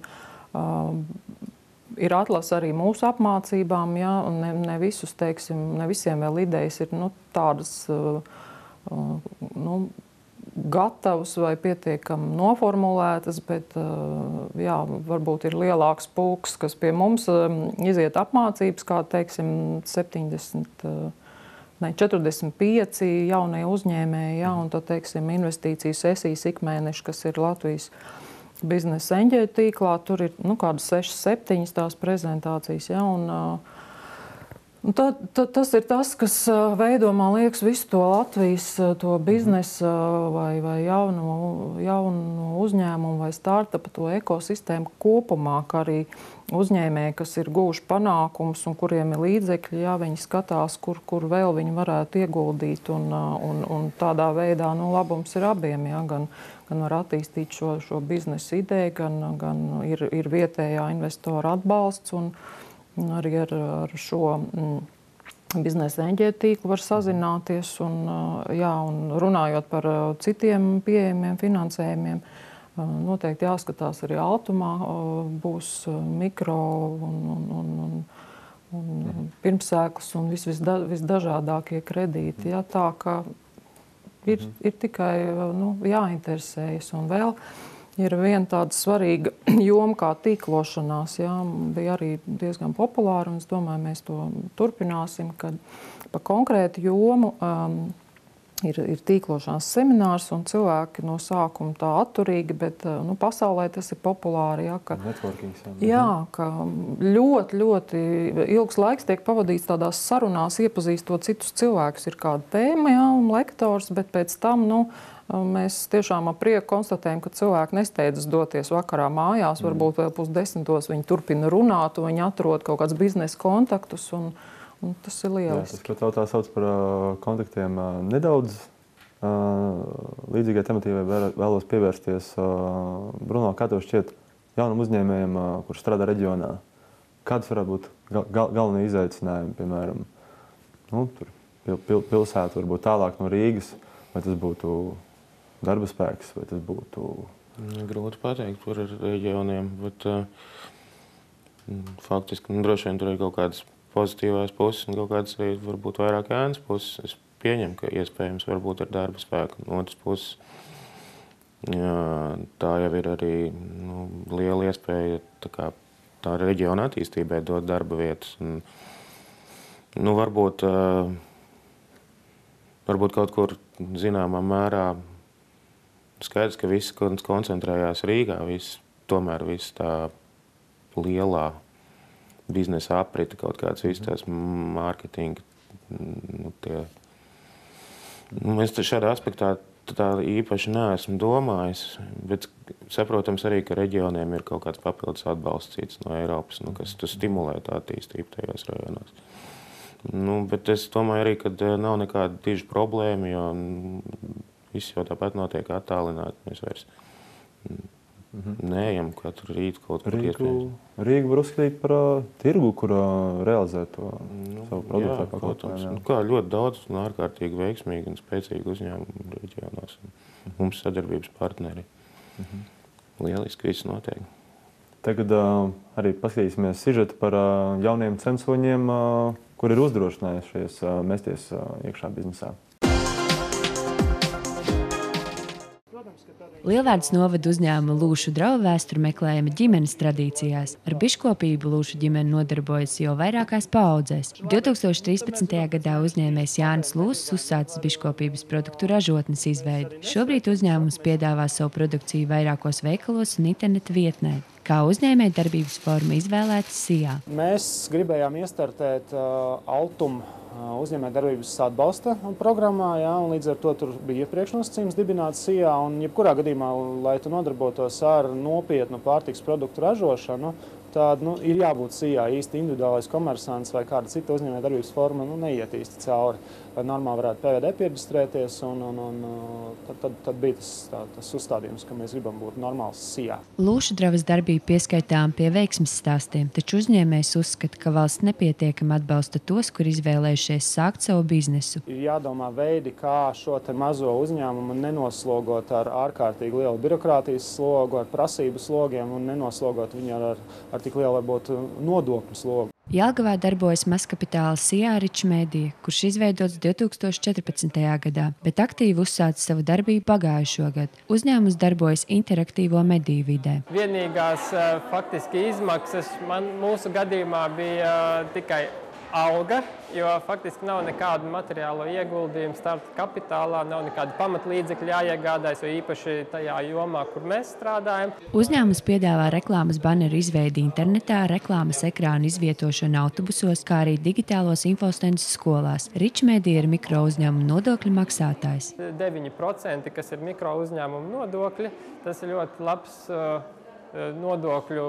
[SPEAKER 2] ir atlase arī mūsu apmācībām, ja, un ne, ne, visus, teiksim, ne visiem vēl idejas ir nu, tādas uh, uh, nu, gatavas vai pietiekami noformulētas, bet uh, jā, varbūt ir lielāks pulks, kas pie mums um, iziet apmācības, kā teiksim, 70. Ne, 45 jaunie uzņēmēji, ja, un tad, teiksim, investīciju sesijas ikmēneši, kas ir Latvijas uh, biznesa eņģeļa tīklā. Tur ir nu, kādas 6, 7 tās prezentācijas. Ja, un, Nu, tā, tā, tas ir tas, kas veido, liekas, visu to Latvijas to biznesu vai, vai jaunu, jaunu uzņēmumu vai startupu, to ekosistēmu kopumā, arī uzņēmēji, kas ir guvuši panākumus un kuriem ir līdzekļi, jā, viņi skatās, kur, kur vēl viņi varētu ieguldīt. Un, un, un tādā veidā nu, labums ir abiem. Jā, gan, gan var attīstīt šo, šo biznesa ideju, gan, gan ir, ir vietējā investora atbalsts. Un, Arī ar, ar šo mm, biznesa eņģēļu tīklu var sazināties. Un, jā, un runājot par citiem pieejamiem finansējumiem, noteikti jāskatās arī Altumā. Būs mikro un, un, un, un, un pirmsēklas un vis, visda, visdažādākie kredīti. Jā, tā kā ir, mhm. ir tikai nu, jāinteresējas un vēl ir viena tāda svarīga joma, kā tīklošanās. Jā, bija arī diezgan populāra, un es domāju, mēs to turpināsim. Kad pa konkrētu jomu um, ir, ir tīklošanās seminārs, un cilvēki no sākuma tā atturīgi, bet uh, nu, pasaulē tas ir populāri. Jā, ka, jā, ka ļoti, ļoti ilgs laiks tiek pavadīts tādās sarunās, iepazīstot citus cilvēkus. Ir kāda tēma, jā, un lektors, bet pēc tam. Nu, Mēs tiešām ar prieku konstatējam, ka cilvēki nesteidzas doties vakarā mājās. Mm. Varbūt vēl pusdesmitos viņi turpina runāt, un viņi atrod kaut kādus biznesa kontaktus. Un, un tas ir lieliski. Jā,
[SPEAKER 1] tas, tautā sauc par kontaktiem, nedaudz līdzīgai tematīvai vēlos pievērsties. Bruno, kā tev šķiet jaunam uzņēmējam, kurš strādā reģionā? Kādas varētu būt gal, gal, galvenie izaicinājumi, piemēram, nu, pil, pil, pilsētā, varbūt tālāk no Rīgas, vai tas būtu darba spēks, vai tas būtu?
[SPEAKER 3] Grūti pateikt par reģioniem, bet uh, faktiski nu, droši vien tur ir kaut kādas pozitīvās puses un kaut kādas arī varbūt vairāk ēnas puses. Es pieņemu, ka iespējams varbūt ar darba spēku no otras puses. Jā, tā jau ir arī nu, liela iespēja tā, kā, tā reģiona attīstībai dot darba vietas. Un, nu, varbūt, uh, varbūt kaut kur zināmā mērā skaidrs, ka viss koncentrējās Rīgā. Viss, tomēr viss tā lielā biznesa aprite, kaut kāds viss tās mārketinga. Nu, tie, nu, es šādā aspektā tā īpaši neesmu domājis. Bet saprotams arī, ka reģioniem ir kaut kāds papildus atbalsts cits no Eiropas, nu, kas stimulē tā attīstību tajos rajonos. Nu, bet es domāju arī, ka eh, nav nekāda tieši problēma, jo Viss jau tāpat notiek attālināti. Mēs vairs mhm. neejam katru rītu kaut kur
[SPEAKER 1] Rīgu, Rīgu var uzskatīt par uh, tirgu, kur uh, realizē to nu, savu produktu. Jā, protams.
[SPEAKER 3] Nu, kā ļoti daudz un ārkārtīgi veiksmīgi un spēcīgi uzņēmumi reģionās. Mhm. Mums sadarbības partneri. Mhm. Lieliski viss notiek.
[SPEAKER 1] Tagad uh, arī paskatīsimies sižetu par uh, jauniem censoņiem, uh, kur ir uzdrošinājušies uh, mesties uh, iekšā biznesā.
[SPEAKER 8] Lielvārds novada uzņēmuma Lūšu draugu vēsturi meklējama ģimenes tradīcijās. Ar biškopību Lūšu ģimene nodarbojas jau vairākās paudzēs. 2013. gadā uzņēmējs Jānis Lūsis uzsācis biškopības produktu ražotnes izveidi. Šobrīd uzņēmums piedāvā savu produkciju vairākos veikalos un internetu vietnē. Kā uzņēmēja darbības forma izvēlētas SIA?
[SPEAKER 9] Mēs gribējām iestartēt uh, Altumu uzņēmējdarbības atbalsta programmā. Jā, līdz ar to tur bija priekšnosacījums dibināt SIA. Jebkurā gadījumā, lai tu nodarbotos ar nopietnu pārtiks produktu ražošanu, tad nu, ir jābūt SIA īsti individuālais komersants vai kāda cita uzņēmējdarbības forma nu, neiet īsti cauri lai normāli varētu PVD pierģistrēties. Un, un, un, uh, tad, tad, tad bija tas, tā, tas uzstādījums, ka mēs gribam būt normāls SIA.
[SPEAKER 8] Lūšu dravas darbība pieskaitām pie veiksmes stāstiem, taču uzņēmējs uzskata, ka valsts nepietiekami atbalsta tos, kur izvēlējušies sākt savu biznesu.
[SPEAKER 9] Ir jādomā veidi, kā šo mazo uzņēmumu nenoslogot ar ārkārtīgi lielu birokrātijas slogu, ar prasību slogiem un nenoslogot viņu ar, ar, tik lielu varbūt nodokļu slogu.
[SPEAKER 8] Jelgavā darbojas mazkapitāla Sijāriča mēdīja, kurš izveidots 2014. gadā, bet aktīvi uzsācis savu darbību pagājušo gadu. Uzņēmums darbojas interaktīvo mediju vidē.
[SPEAKER 10] Vienīgās eh, faktiski izmaksas man, mūsu gadījumā bija eh, tikai alga, jo faktiski nav nekādu materiālo ieguldījumu starta kapitālā, nav nekādu pamatlīdzekļu jāiegādājas, jo īpaši tajā jomā, kur mēs strādājam.
[SPEAKER 8] Uzņēmums piedāvā reklāmas baneru izveidi internetā, reklāmas ekrānu izvietošanu autobusos, kā arī digitālos infostendus skolās. Ričmēdija ir mikro uzņēmuma nodokļu maksātājs.
[SPEAKER 10] 9%, kas ir mikro uzņēmuma nodokļi, tas ir ļoti labs uh, nodokļu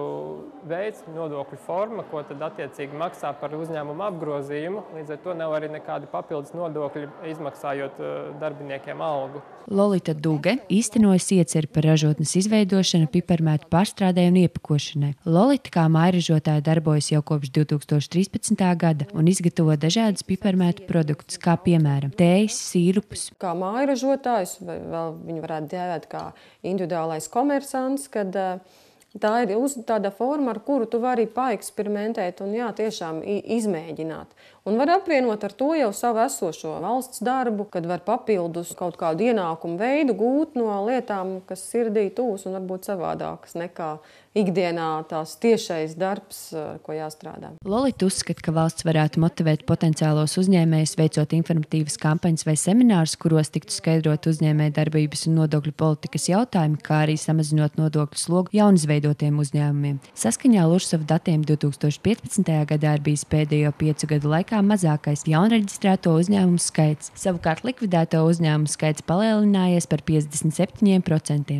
[SPEAKER 10] veids, nodokļu forma, ko tad attiecīgi maksā par uzņēmumu apgrozījumu. Līdz ar to nav arī nekādi papildus nodokļi, izmaksājot eh, darbiniekiem algu.
[SPEAKER 8] Lolita Duge īstenojas ieceri par ražotnes izveidošanu, piparmētu pārstrādē un iepakošanai. Lolita kā mājražotāja darbojas jau kopš 2013. gada un izgatavo dažādas piparmētu produktus, kā piemēram tējas, sīrupus.
[SPEAKER 11] Kā mājražotājs, vai vēl viņu varētu dēvēt kā individuālais komersants, kad uh, Tā ir uz, tāda forma, ar kuru tu vari paeksperimentēt un jā, tiešām izmēģināt. Un var apvienot ar to jau savu esošo valsts darbu, kad var papildus kaut kādu ienākumu veidu gūt no lietām, kas sirdī tūs un varbūt savādākas nekā ikdienā tās tiešais darbs, ko jāstrādā.
[SPEAKER 8] Lolita uzskata, ka valsts varētu motivēt potenciālos uzņēmējus, veicot informatīvas kampaņas vai seminārus, kuros tiktu skaidrot uzņēmēju darbības un nodokļu politikas jautājumi, kā arī samazinot nodokļu slogu jaunizveidotiem uzņēmumiem. Saskaņā ar Ursavu datiem 2015. gadā ir bijis pēdējo piecu gadu laikā mazākais jaunreģistrēto uzņēmumu skaits. Savukārt likvidēto uzņēmumu skaits palielinājies par 57%.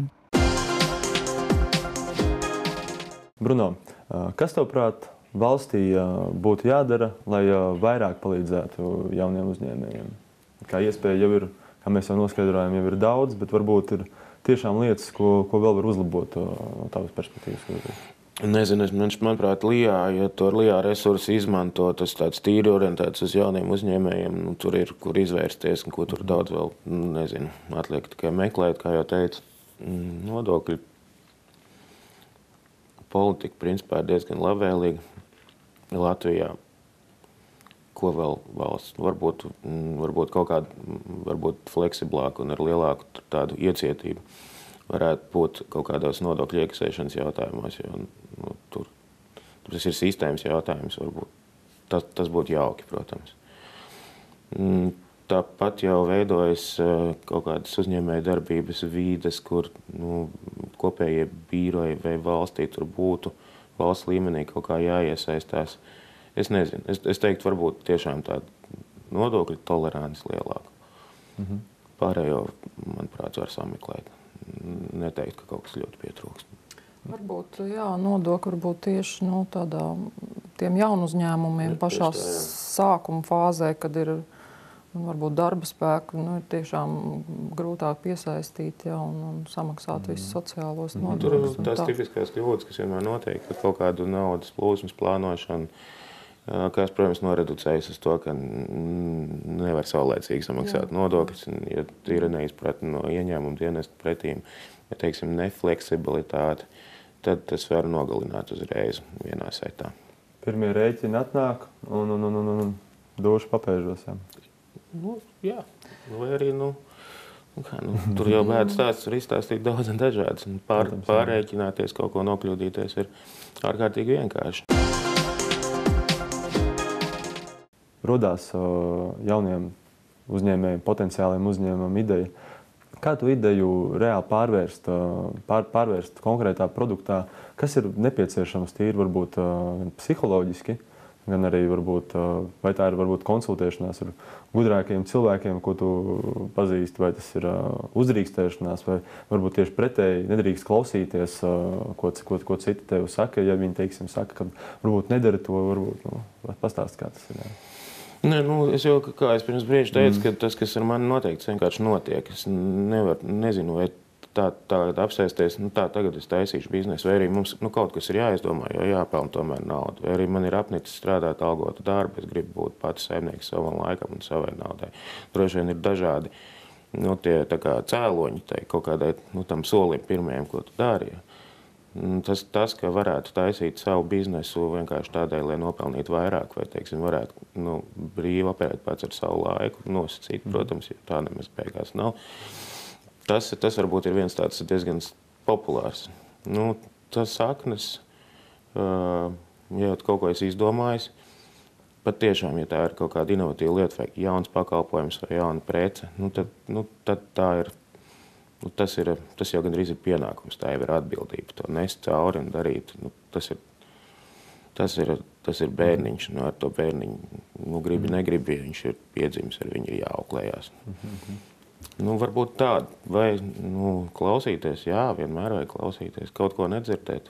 [SPEAKER 1] Bruno, kas tavuprāt valstī būtu jādara, lai vairāk palīdzētu jauniem uzņēmējiem? Kā iespēja jau ir, kā mēs jau noskaidrojām, jau ir daudz, bet varbūt ir tiešām lietas, ko, ko vēl var uzlabot no tavas perspektīvas.
[SPEAKER 3] Nezinu, es, manuprāt, Lijā, ja to Lijā resursu izmanto, tas tāds tīri orientēts uz jauniem uzņēmējiem, nu, tur ir kur izvērsties, un ko tur daudz vēl, nu, nezinu, atliek tikai meklēt, kā jau teicu, mm, nodokļu politika principā ir diezgan labvēlīga Latvijā. Ko vēl valsts? Varbūt, mm, varbūt kaut kāda varbūt fleksiblāka un ar lielāku tādu iecietību varētu būt kaut kādos nodokļu iekasēšanas jautājumos. Jo, nu, tur, tas ir sistēmas jautājums. Varbūt. Tas, tas būtu jauki, protams. Mm, Tāpat jau veidojas eh, kaut kādas uzņēmēja darbības vīdes, kur nu, kopējie bīroji vai valstī tur būtu valsts līmenī kaut kā jāiesaistās. Es nezinu, es, es teiktu, varbūt tiešām tāda nodokļu tolerants lielāka. -hmm. Pārējo, manuprāt, var sameklēt. Neteikt, ka kaut kas ļoti pietrūkst.
[SPEAKER 2] Varbūt jā, nodokļi varbūt tieši no nu, tādām jaunu uzņēmumiem pašā sākuma fāzē, kad ir Un varbūt darba spēku nu, ir tiešām grūtāk piesaistīt ja, un, un samaksāt visus mm. sociālos
[SPEAKER 3] mm. nodokļus. Tur ir tās tipiskās kļūdas, kas vienmēr notiek, kad kaut kādu naudas plūsmas plānošanu, kas, protams, noreducējas uz to, ka nevar saulēcīgi samaksāt nodokļus. Ja ir neizpratne no ieņēmuma dienesta pretīm, ja teiksim, nefleksibilitāte, tad tas var nogalināt uzreiz vienā setā.
[SPEAKER 1] Pirmie rēķini atnāk un, un, un, un, un duši papēžos. Jā.
[SPEAKER 3] Nu, jā, vai arī nu, nu kā, nu, tur jau bērns stāsts var izstāstīt daudz un dažādas. Pār, pārreikināties, kaut ko nokļūdīties ir ārkārtīgi vienkārši.
[SPEAKER 1] Rodās jauniem uzņēmējiem, potenciāliem uzņēmumiem ideja. Kā tu ideju reāli pārvērst, pār, pārvērst konkrētā produktā, kas ir nepieciešams tīri, varbūt psiholoģiski, gan arī varbūt, vai tā ir varbūt konsultēšanās ar gudrākiem cilvēkiem, ko tu pazīsti, vai tas ir uzrīkstēšanās, vai varbūt tieši pretēji nedrīkst klausīties, ko, ko, ko citi tev saka. Ja viņi teiksim, saka, ka varbūt nedara to, varbūt nu, pastāst, kā tas ir. Jā.
[SPEAKER 3] Nē, nu, es jau kā es pirms brīža teicu, mm. ka tas, kas ar mani notiek, vienkārši notiek. Es nevaru, nezinu, vai tā, tā apsēsties, nu, tā tagad es taisīšu biznesu, vai arī mums nu, kaut kas ir jāizdomā, jo jāpelnā tomēr naudu. Vai arī man ir apnicis strādāt algotu darbu, es gribu būt pats saimnieks savam laikam un savai naudai. Droši vien ir dažādi nu, tie kā, cēloņi tai, kaut kādai nu, tam solim pirmajam, ko tu dari. Ja. Tas, tas, ka varētu taisīt savu biznesu vienkārši tādēļ, lai nopelnītu vairāk, vai teiksim, varētu nu, brīvi operēt pats ar savu laiku, nosacīt, mhm. protams, jo tā nemaz beigās nav. Tas, tas varbūt ir viens tāds diezgan populārs. Nu, tas saknes, ja kaut ko es izdomāju, pat tiešām, ja tā ir kaut kāda inovatīva lieta, vai jauns pakalpojums vai jauna prece, nu, tad, nu, tad tā ir. Nu, tas, ir, tas jau gandrīz ir pienākums, tā jau ir atbildība. To nest cauri un darīt. Nu, tas, ir, tas, ir, tas ir bērniņš. Nu, ar to bērniņu nu, gribi, negribi, viņš ir piedzimis, ar viņu ir jāauklējās. -hmm. Nu, varbūt tāda, vai nu, klausīties, jā, vienmēr vajag klausīties, kaut ko nedzirdēt.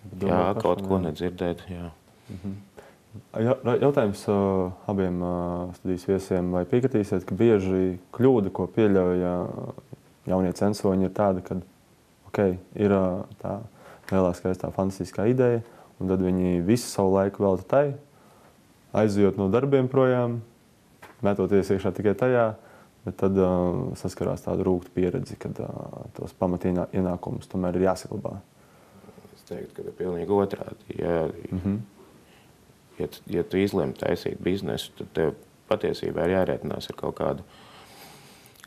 [SPEAKER 3] Domā jā, pašam, kaut ko jā. nedzirdēt. Jā. -hmm.
[SPEAKER 1] Jautājums abiem studijas viesiem, vai piekritīsiet, ka bieži kļūda, ko pieļauj jaunie censoņi, ir tāda, ka okay, ir uh, tā lielā skaistā fantastiskā ideja, un tad viņi visu savu laiku velta tai, aizjot no darbiem projām, metoties iekšā tikai tajā, bet tad uh, saskarās tāda rūkta pieredze, kad uh, tos pamatienākumus tomēr ir jāsaglabā.
[SPEAKER 3] Es teiktu, ka ir pilnīgi otrādi. Ja, mm -hmm. ja, ja tu izlemi taisīt biznesu, tad tev patiesībā ir jārēķinās ar kaut kādu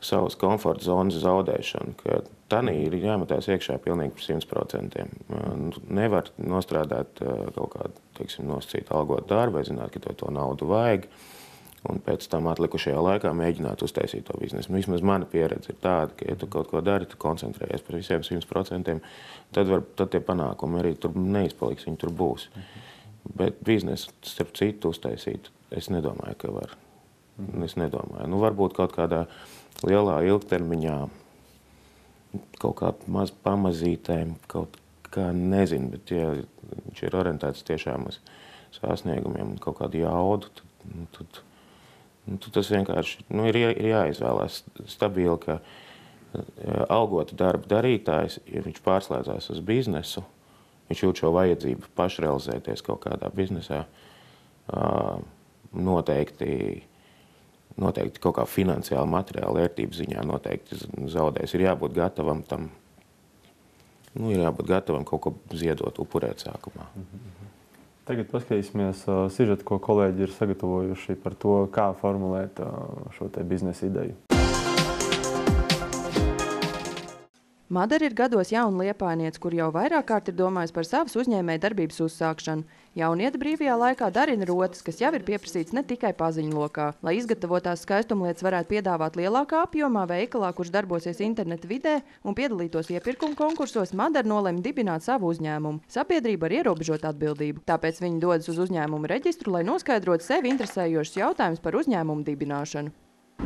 [SPEAKER 3] savas komforta zonas zaudēšanu. Tanī ir jāmetās iekšā pilnīgi par 100%. Nu, nevar nostrādāt kaut kādu, nosacītu algotu darbu, vai zināt, ka tev to naudu vajag. Un pēc tam atlikušajā laikā mēģināt uztaisīt to biznesu. Nu, vismaz mana pieredze ir tāda, ka, ja tu kaut ko dari, tu koncentrējies par visiem 100%, tad, var, tad tie panākumi arī tur neizpaliks, viņi tur būs. Bet biznesu, starp citu, uztaisīt, es nedomāju, ka var. Es nedomāju. Nu, varbūt kaut kādā lielā ilgtermiņā, kaut kā maz pamazītēm, kaut kā nezinu, bet ja viņš ir orientēts tiešām uz sasniegumiem un kaut kādu jaudu, tad, nu, tad Nu, tas vienkārši nu, ir, ir jāizvēlās stabili, ka algota darba darītājs, ja viņš pārslēdzās uz biznesu, viņš jūt šo vajadzību pašrealizēties kaut kādā biznesā, noteikti, noteikti kaut kā finansiāli, materiāli vērtības ziņā noteikti zaudēs. Ir jābūt gatavam tam, nu, ir jābūt gatavam kaut ko ziedot, upurēt sākumā. Mm -hmm.
[SPEAKER 1] Tagad paskatīsimies uh, sižetu, ko kolēģi ir sagatavojuši par to, kā formulēt uh, šo biznesa ideju.
[SPEAKER 12] Madara ir gados jauna liepainieca, kur jau vairāk kārt ir domājusi par savas uzņēmēja darbības uzsākšanu. Jaunieta brīvajā laikā darina rotas, kas jau ir pieprasīts ne tikai paziņu lokā. Lai izgatavotās skaistumlietas varētu piedāvāt lielākā apjomā veikalā, kurš darbosies interneta vidē un piedalītos iepirkuma konkursos, Madara nolēma dibināt savu uzņēmumu. Sabiedrība ar ierobežotu atbildību. Tāpēc viņi dodas uz uzņēmumu reģistru, lai noskaidrotu sevi interesējošus jautājumus par uzņēmumu dibināšanu.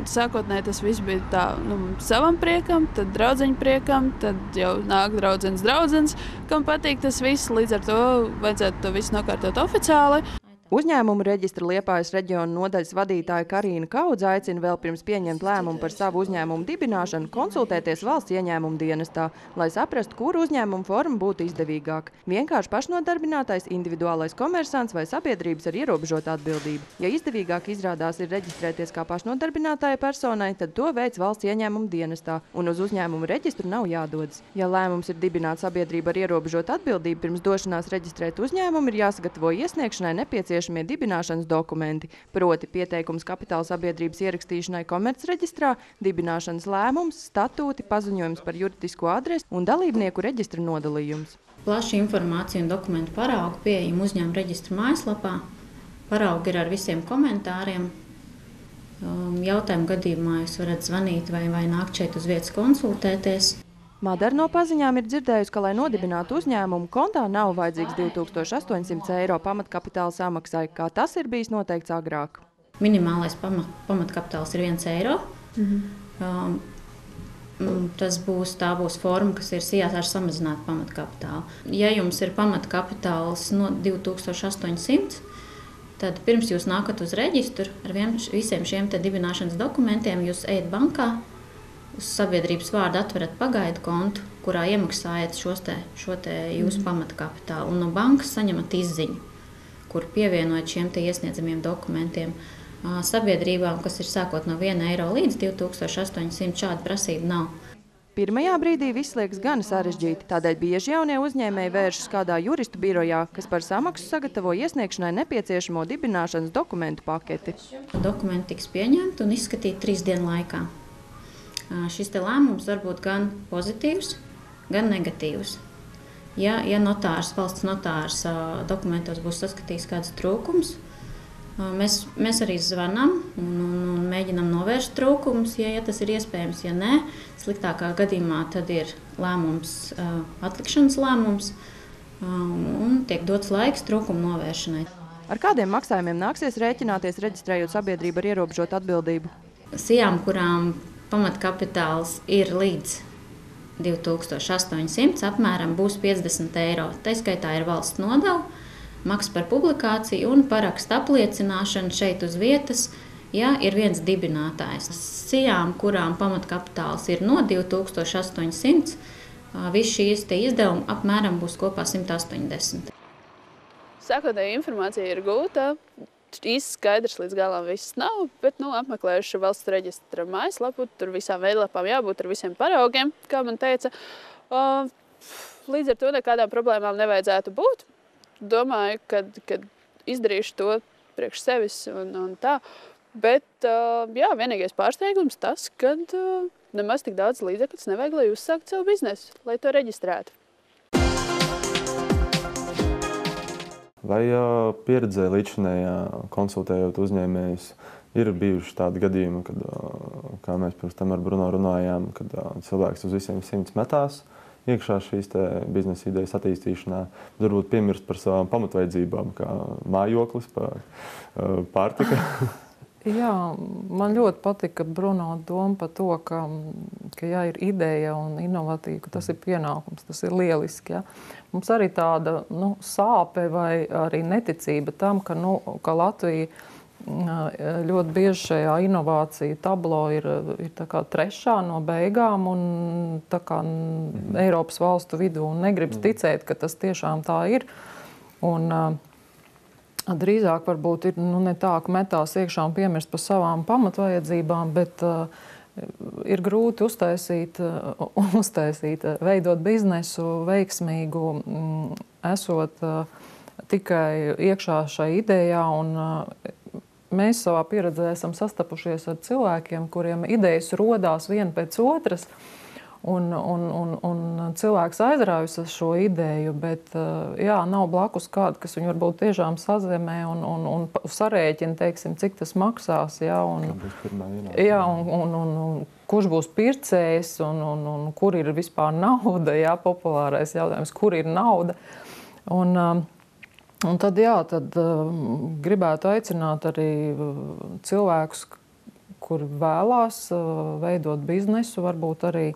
[SPEAKER 13] Sākotnēji tas viss bija tā, nu, savam priekam, tad draudziņu priekam, tad jau nāk draugs, draugs, kam patīk tas viss. Līdz ar to vajadzētu to visu nokārtot oficiāli.
[SPEAKER 12] Uzņēmumu reģistra Liepājas reģiona nodaļas vadītāja Karīna Kaudze aicina vēl pirms pieņemt lēmumu par savu uzņēmumu dibināšanu konsultēties valsts ieņēmumu dienestā, lai saprastu, kur uzņēmuma forma būtu izdevīgāk. Vienkārši pašnodarbinātais, individuālais komersants vai sabiedrības ar ierobežotu atbildību. Ja izdevīgāk izrādās ir reģistrēties kā pašnodarbinātāja personai, tad to veids valsts ieņēmumu dienestā un uz uzņēmumu reģistru nav jādodas. Ja lēmums ir dibināt sabiedrību ar ierobežotu atbildību, pirms došanās reģistrēt uzņēmumu ir jāsagatavo iesniegšanai nepieciešams nepieciešamie dibināšanas dokumenti, proti pieteikums kapitāla sabiedrības ierakstīšanai komercreģistrā, dibināšanas lēmums, statūti, paziņojums par juridisko adresi un dalībnieku reģistra nodalījums.
[SPEAKER 14] Plaša informācija un dokumentu paraugu pieejama uzņēmuma reģistra mājaslapā. Paraugi ir ar visiem komentāriem. Um, jautājumu gadījumā jūs varat zvanīt vai, vai nākt šeit uz vietas konsultēties.
[SPEAKER 12] Madara no paziņām ir dzirdējusi, ka, lai nodibinātu uzņēmumu, kontā nav vajadzīgs 2800 eiro pamatkapitāla samaksai, kā tas ir bijis noteikts agrāk.
[SPEAKER 14] Minimālais pamat, pamatkapitāls ir 1 eiro. Mhm. Um, Tas būs tā būs forma, kas ir sijāta ar samazinātu pamatkapitālu. Ja jums ir pamatkapitāls no 2800, tad pirms jūs nākat uz reģistru ar vien, visiem šiem dibināšanas dokumentiem, jūs ejat bankā, uz sabiedrības vārdu atverat pagaidu kontu, kurā iemaksājat šos te, šo te jūsu mm. pamatkapitālu, un no bankas saņemat izziņu, kur pievienojat šiem iesniedzamiem dokumentiem. Sabiedrībām, kas ir sākot no 1 eiro līdz 2800, šāda prasība nav.
[SPEAKER 12] Pirmajā brīdī viss liekas gan sarežģīti, tādēļ bieži jaunie uzņēmēji vēršas kādā juristu birojā, kas par samaksu sagatavo iesniegšanai nepieciešamo dibināšanas dokumentu paketi.
[SPEAKER 14] Dokumenti tiks pieņemti un izskatīti trīs dienu laikā šis lēmums var būt gan pozitīvs, gan negatīvs. Ja, ja notārs, valsts notārs dokumentos būs saskatījis kādus trūkumus, Mēs, mēs arī zvanām un, un, un mēģinām novērst trūkumus, ja, ja tas ir iespējams. Ja nē, sliktākā gadījumā tad ir lēmums, atlikšanas lēmums un tiek dots laiks trūkumu novēršanai.
[SPEAKER 12] Ar kādiem maksājumiem nāksies rēķināties, reģistrējot sabiedrību ar ierobežotu atbildību?
[SPEAKER 14] Sijām, kurām pamatkapitāls ir līdz 2800, apmēram būs 50 eiro. Tā skaitā ir valsts nodeva maksa par publikāciju un parakstu apliecināšanu šeit uz vietas. Ja ir viens dibinātājs, sijām, kurām pamatkapitāls ir no 2800, visi šīs izdevumi apmēram būs kopā 180.
[SPEAKER 13] Sākotnēji informācija ir gūta. Īsti skaidrs līdz galam viss nav, bet nu, apmeklējuši valsts reģistra mājaslapu. Tur visām veidlapām jābūt ar visiem paraugiem, kā man teica. Līdz ar to nekādām problēmām nevajadzētu būt domāju, ka izdarīšu to priekš sevis un, un tā. Bet jā, vienīgais pārsteigums tas, ka nemaz tik daudz līdzekļus nevajag, lai uzsāktu savu biznesu, lai to reģistrētu.
[SPEAKER 1] Vai pieredzē līdzinējā konsultējot uzņēmējus, ir bijuši tādi gadījumi, kad, kā mēs pirms tam ar Bruno runājām, kad cilvēks uz visiem simts metās, iekšā šīs biznesa idejas attīstīšanā, varbūt piemirst par savām pamatvajadzībām, kā mājoklis, pārtika.
[SPEAKER 2] Jā, man ļoti patika Bruno doma par to, ka, ka ja ir ideja un inovatīva, tas ir pienākums, tas ir lieliski. Ja? Mums arī tāda nu, sāpe vai arī neticība tam, ka, nu, ka Latvija ļoti bieži šajā inovāciju tablo ir, ir trešā no beigām un kā mm. Eiropas valstu vidū. Negribas mm. ticēt, ka tas tiešām tā ir. Un, drīzāk varbūt ir nu, ne tā, ka metās iekšā un piemirst par savām pamatvajadzībām, bet uh, ir grūti uztaisīt, uh, uztaisīt, veidot biznesu veiksmīgu, mm, esot uh, tikai iekšā šai idejā. Un, uh, mēs savā pieredzē esam sastapušies ar cilvēkiem, kuriem idejas rodās viena pēc otras. Un, un, un, un cilvēks aizraujas ar šo ideju, bet jā, nav blakus kāda, kas viņu varbūt tiešām sazemē un, un, un sarēķina, teiksim, cik tas maksās. Jā, un, jā, un, un, un, un, kurš būs pircējs un, un, un kur ir vispār nauda? Jā, populārais jautājums, kur ir nauda? Un, um, Un tad, jā, tad uh, gribētu aicināt arī cilvēkus, kuri vēlās uh, veidot biznesu, varbūt arī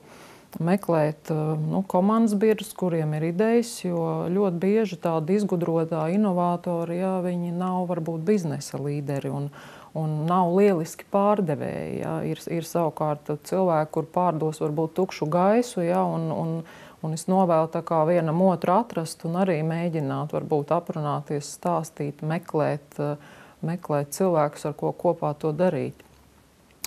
[SPEAKER 2] meklēt uh, nu, komandas biedrus, kuriem ir idejas, jo ļoti bieži tādi izgudrotā inovatori, jā, viņi nav varbūt biznesa līderi. Un, un nav lieliski pārdevēji. Ja. Ir, ir savukārt cilvēki, kur pārdos varbūt tukšu gaisu, ja, un, un, Un es novēlu vienam otru atrast un arī mēģināt, varbūt aprunāties, stāstīt, meklēt, eh, meklēt cilvēkus, ar ko kopā to darīt.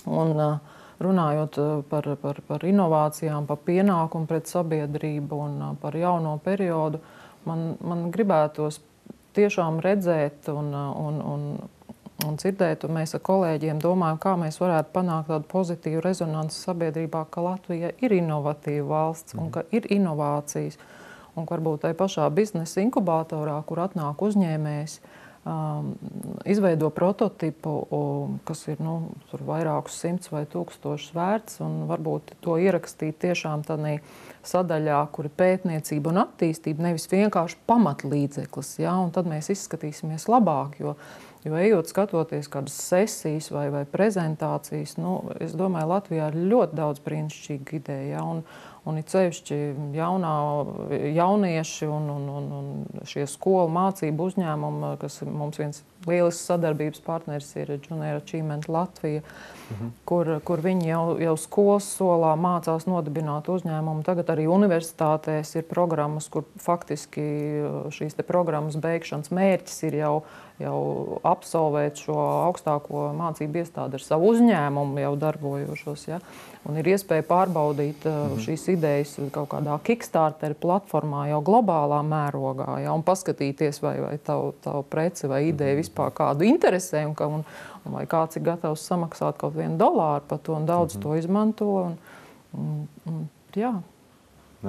[SPEAKER 2] Un, eh, runājot eh, par, par, par inovācijām, par pienākumu pret sabiedrību un par jauno periodu, man, man gribētos tiešām redzēt un, un, un un dzirdēt, un mēs ar kolēģiem domājam, kā mēs varētu panākt tādu pozitīvu rezonanci sabiedrībā, ka Latvija ir inovatīva valsts un ka ir inovācijas. Un varbūt tajā pašā biznesa inkubatorā, kur atnāk uzņēmējs, um, izveido prototipu, um, kas ir nu, vairākus simtus vai tūkstošus vērts, un varbūt to ierakstīt tiešām tādā sadaļā, kur ir pētniecība un attīstība, nevis vienkārši pamatlīdzeklis. Ja? Tad mēs izskatīsimies labāk. Jo Jo ejot, skatoties kādas sesijas vai, vai prezentācijas, nu, es domāju, Latvijā ir ļoti daudz brīnišķīgu ideju. Ja, un, un ir sevišķi jaunā, jaunieši un, un, un, un šie skolu mācību uzņēmumi, kas mums viens lielisks sadarbības partneris ir Junior Achievement Latvija. Mhm. kur, kur viņi jau, jau skolas solā mācās nodibināt uzņēmumu. Tagad arī universitātēs ir programmas, kur faktiski uh, šīs programmas beigšanas mērķis ir jau, jau absolvēt šo augstāko mācību iestādi ar savu uzņēmumu, jau darbojošos. Ja? Un ir iespēja pārbaudīt uh, mhm. šīs idejas kaut kādā Kickstarter platformā, jau globālā mērogā, ja? un paskatīties, vai, vai tavu, tavu preci vai ideja mhm. vispār kādu interesē. Un, un, vai kāds ir gatavs samaksāt kaut vienu dolāru par to, un daudz -hmm. to izmanto. Un, un, un, jā.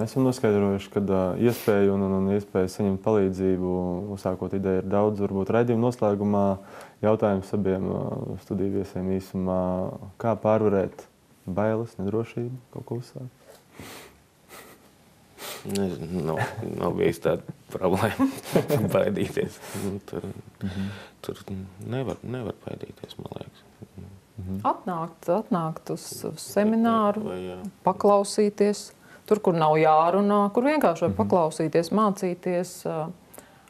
[SPEAKER 1] Esam noskaidrojuši, ka uh, iespēja un, un, un iespēja saņemt palīdzību, uzsākot ideju, ir daudz. Varbūt raidījuma noslēgumā jautājums abiem uh, studiju viesiem īsumā, kā pārvarēt bailes, nedrošību, kaut ko uzsākt.
[SPEAKER 3] Nezinu, nav, nav bijis tāda problēma baidīties. Nu, tur, mm -hmm. tur nevar, nevar baidīties, man liekas.
[SPEAKER 2] Mm -hmm. Atnākt, atnākt uz, uz semināru, vai, vai, paklausīties. Tur, kur nav jārunā, kur vienkārši var -hmm. paklausīties, mācīties,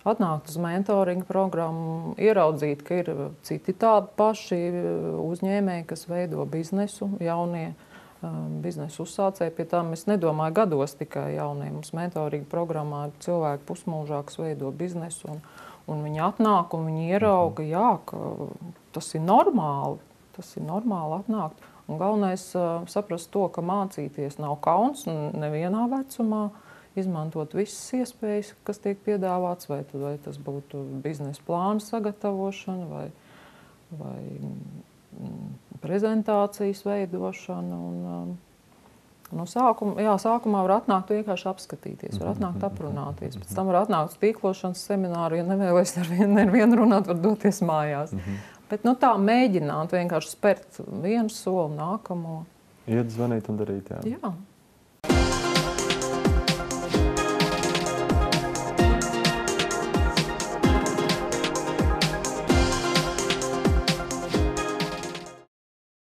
[SPEAKER 2] atnākt uz mentoringa programmu, ieraudzīt, ka ir citi tādi paši uzņēmēji, kas veido biznesu, jaunie biznesa uzsācēji. Pie tam es nedomāju gados tikai jauniem. Mums mentorīga programmā ir cilvēki pusmūžā, kas veido biznesu. Un, un viņi atnāk un viņi ierauga, jā, ka tas ir normāli. Tas ir normāli atnākt. Un galvenais ir uh, saprast to, ka mācīties nav kauns nevienā vecumā. Izmantot visas iespējas, kas tiek piedāvāts, vai, vai tas būtu biznesa plāna sagatavošana vai, vai prezentācijas veidošana. Un, um, No sākuma, jā, sākumā var atnākt vienkārši apskatīties, var atnākt aprunāties. Pēc tam var atnākt uz tīklošanas semināru, ja nevēlies ar vienu, nevienu runāt, var doties mājās. Mm -hmm. Bet nu, tā mēģināt vienkārši spērt vienu soli nākamo.
[SPEAKER 1] Iet zvanīt un darīt. Jā.
[SPEAKER 2] jā.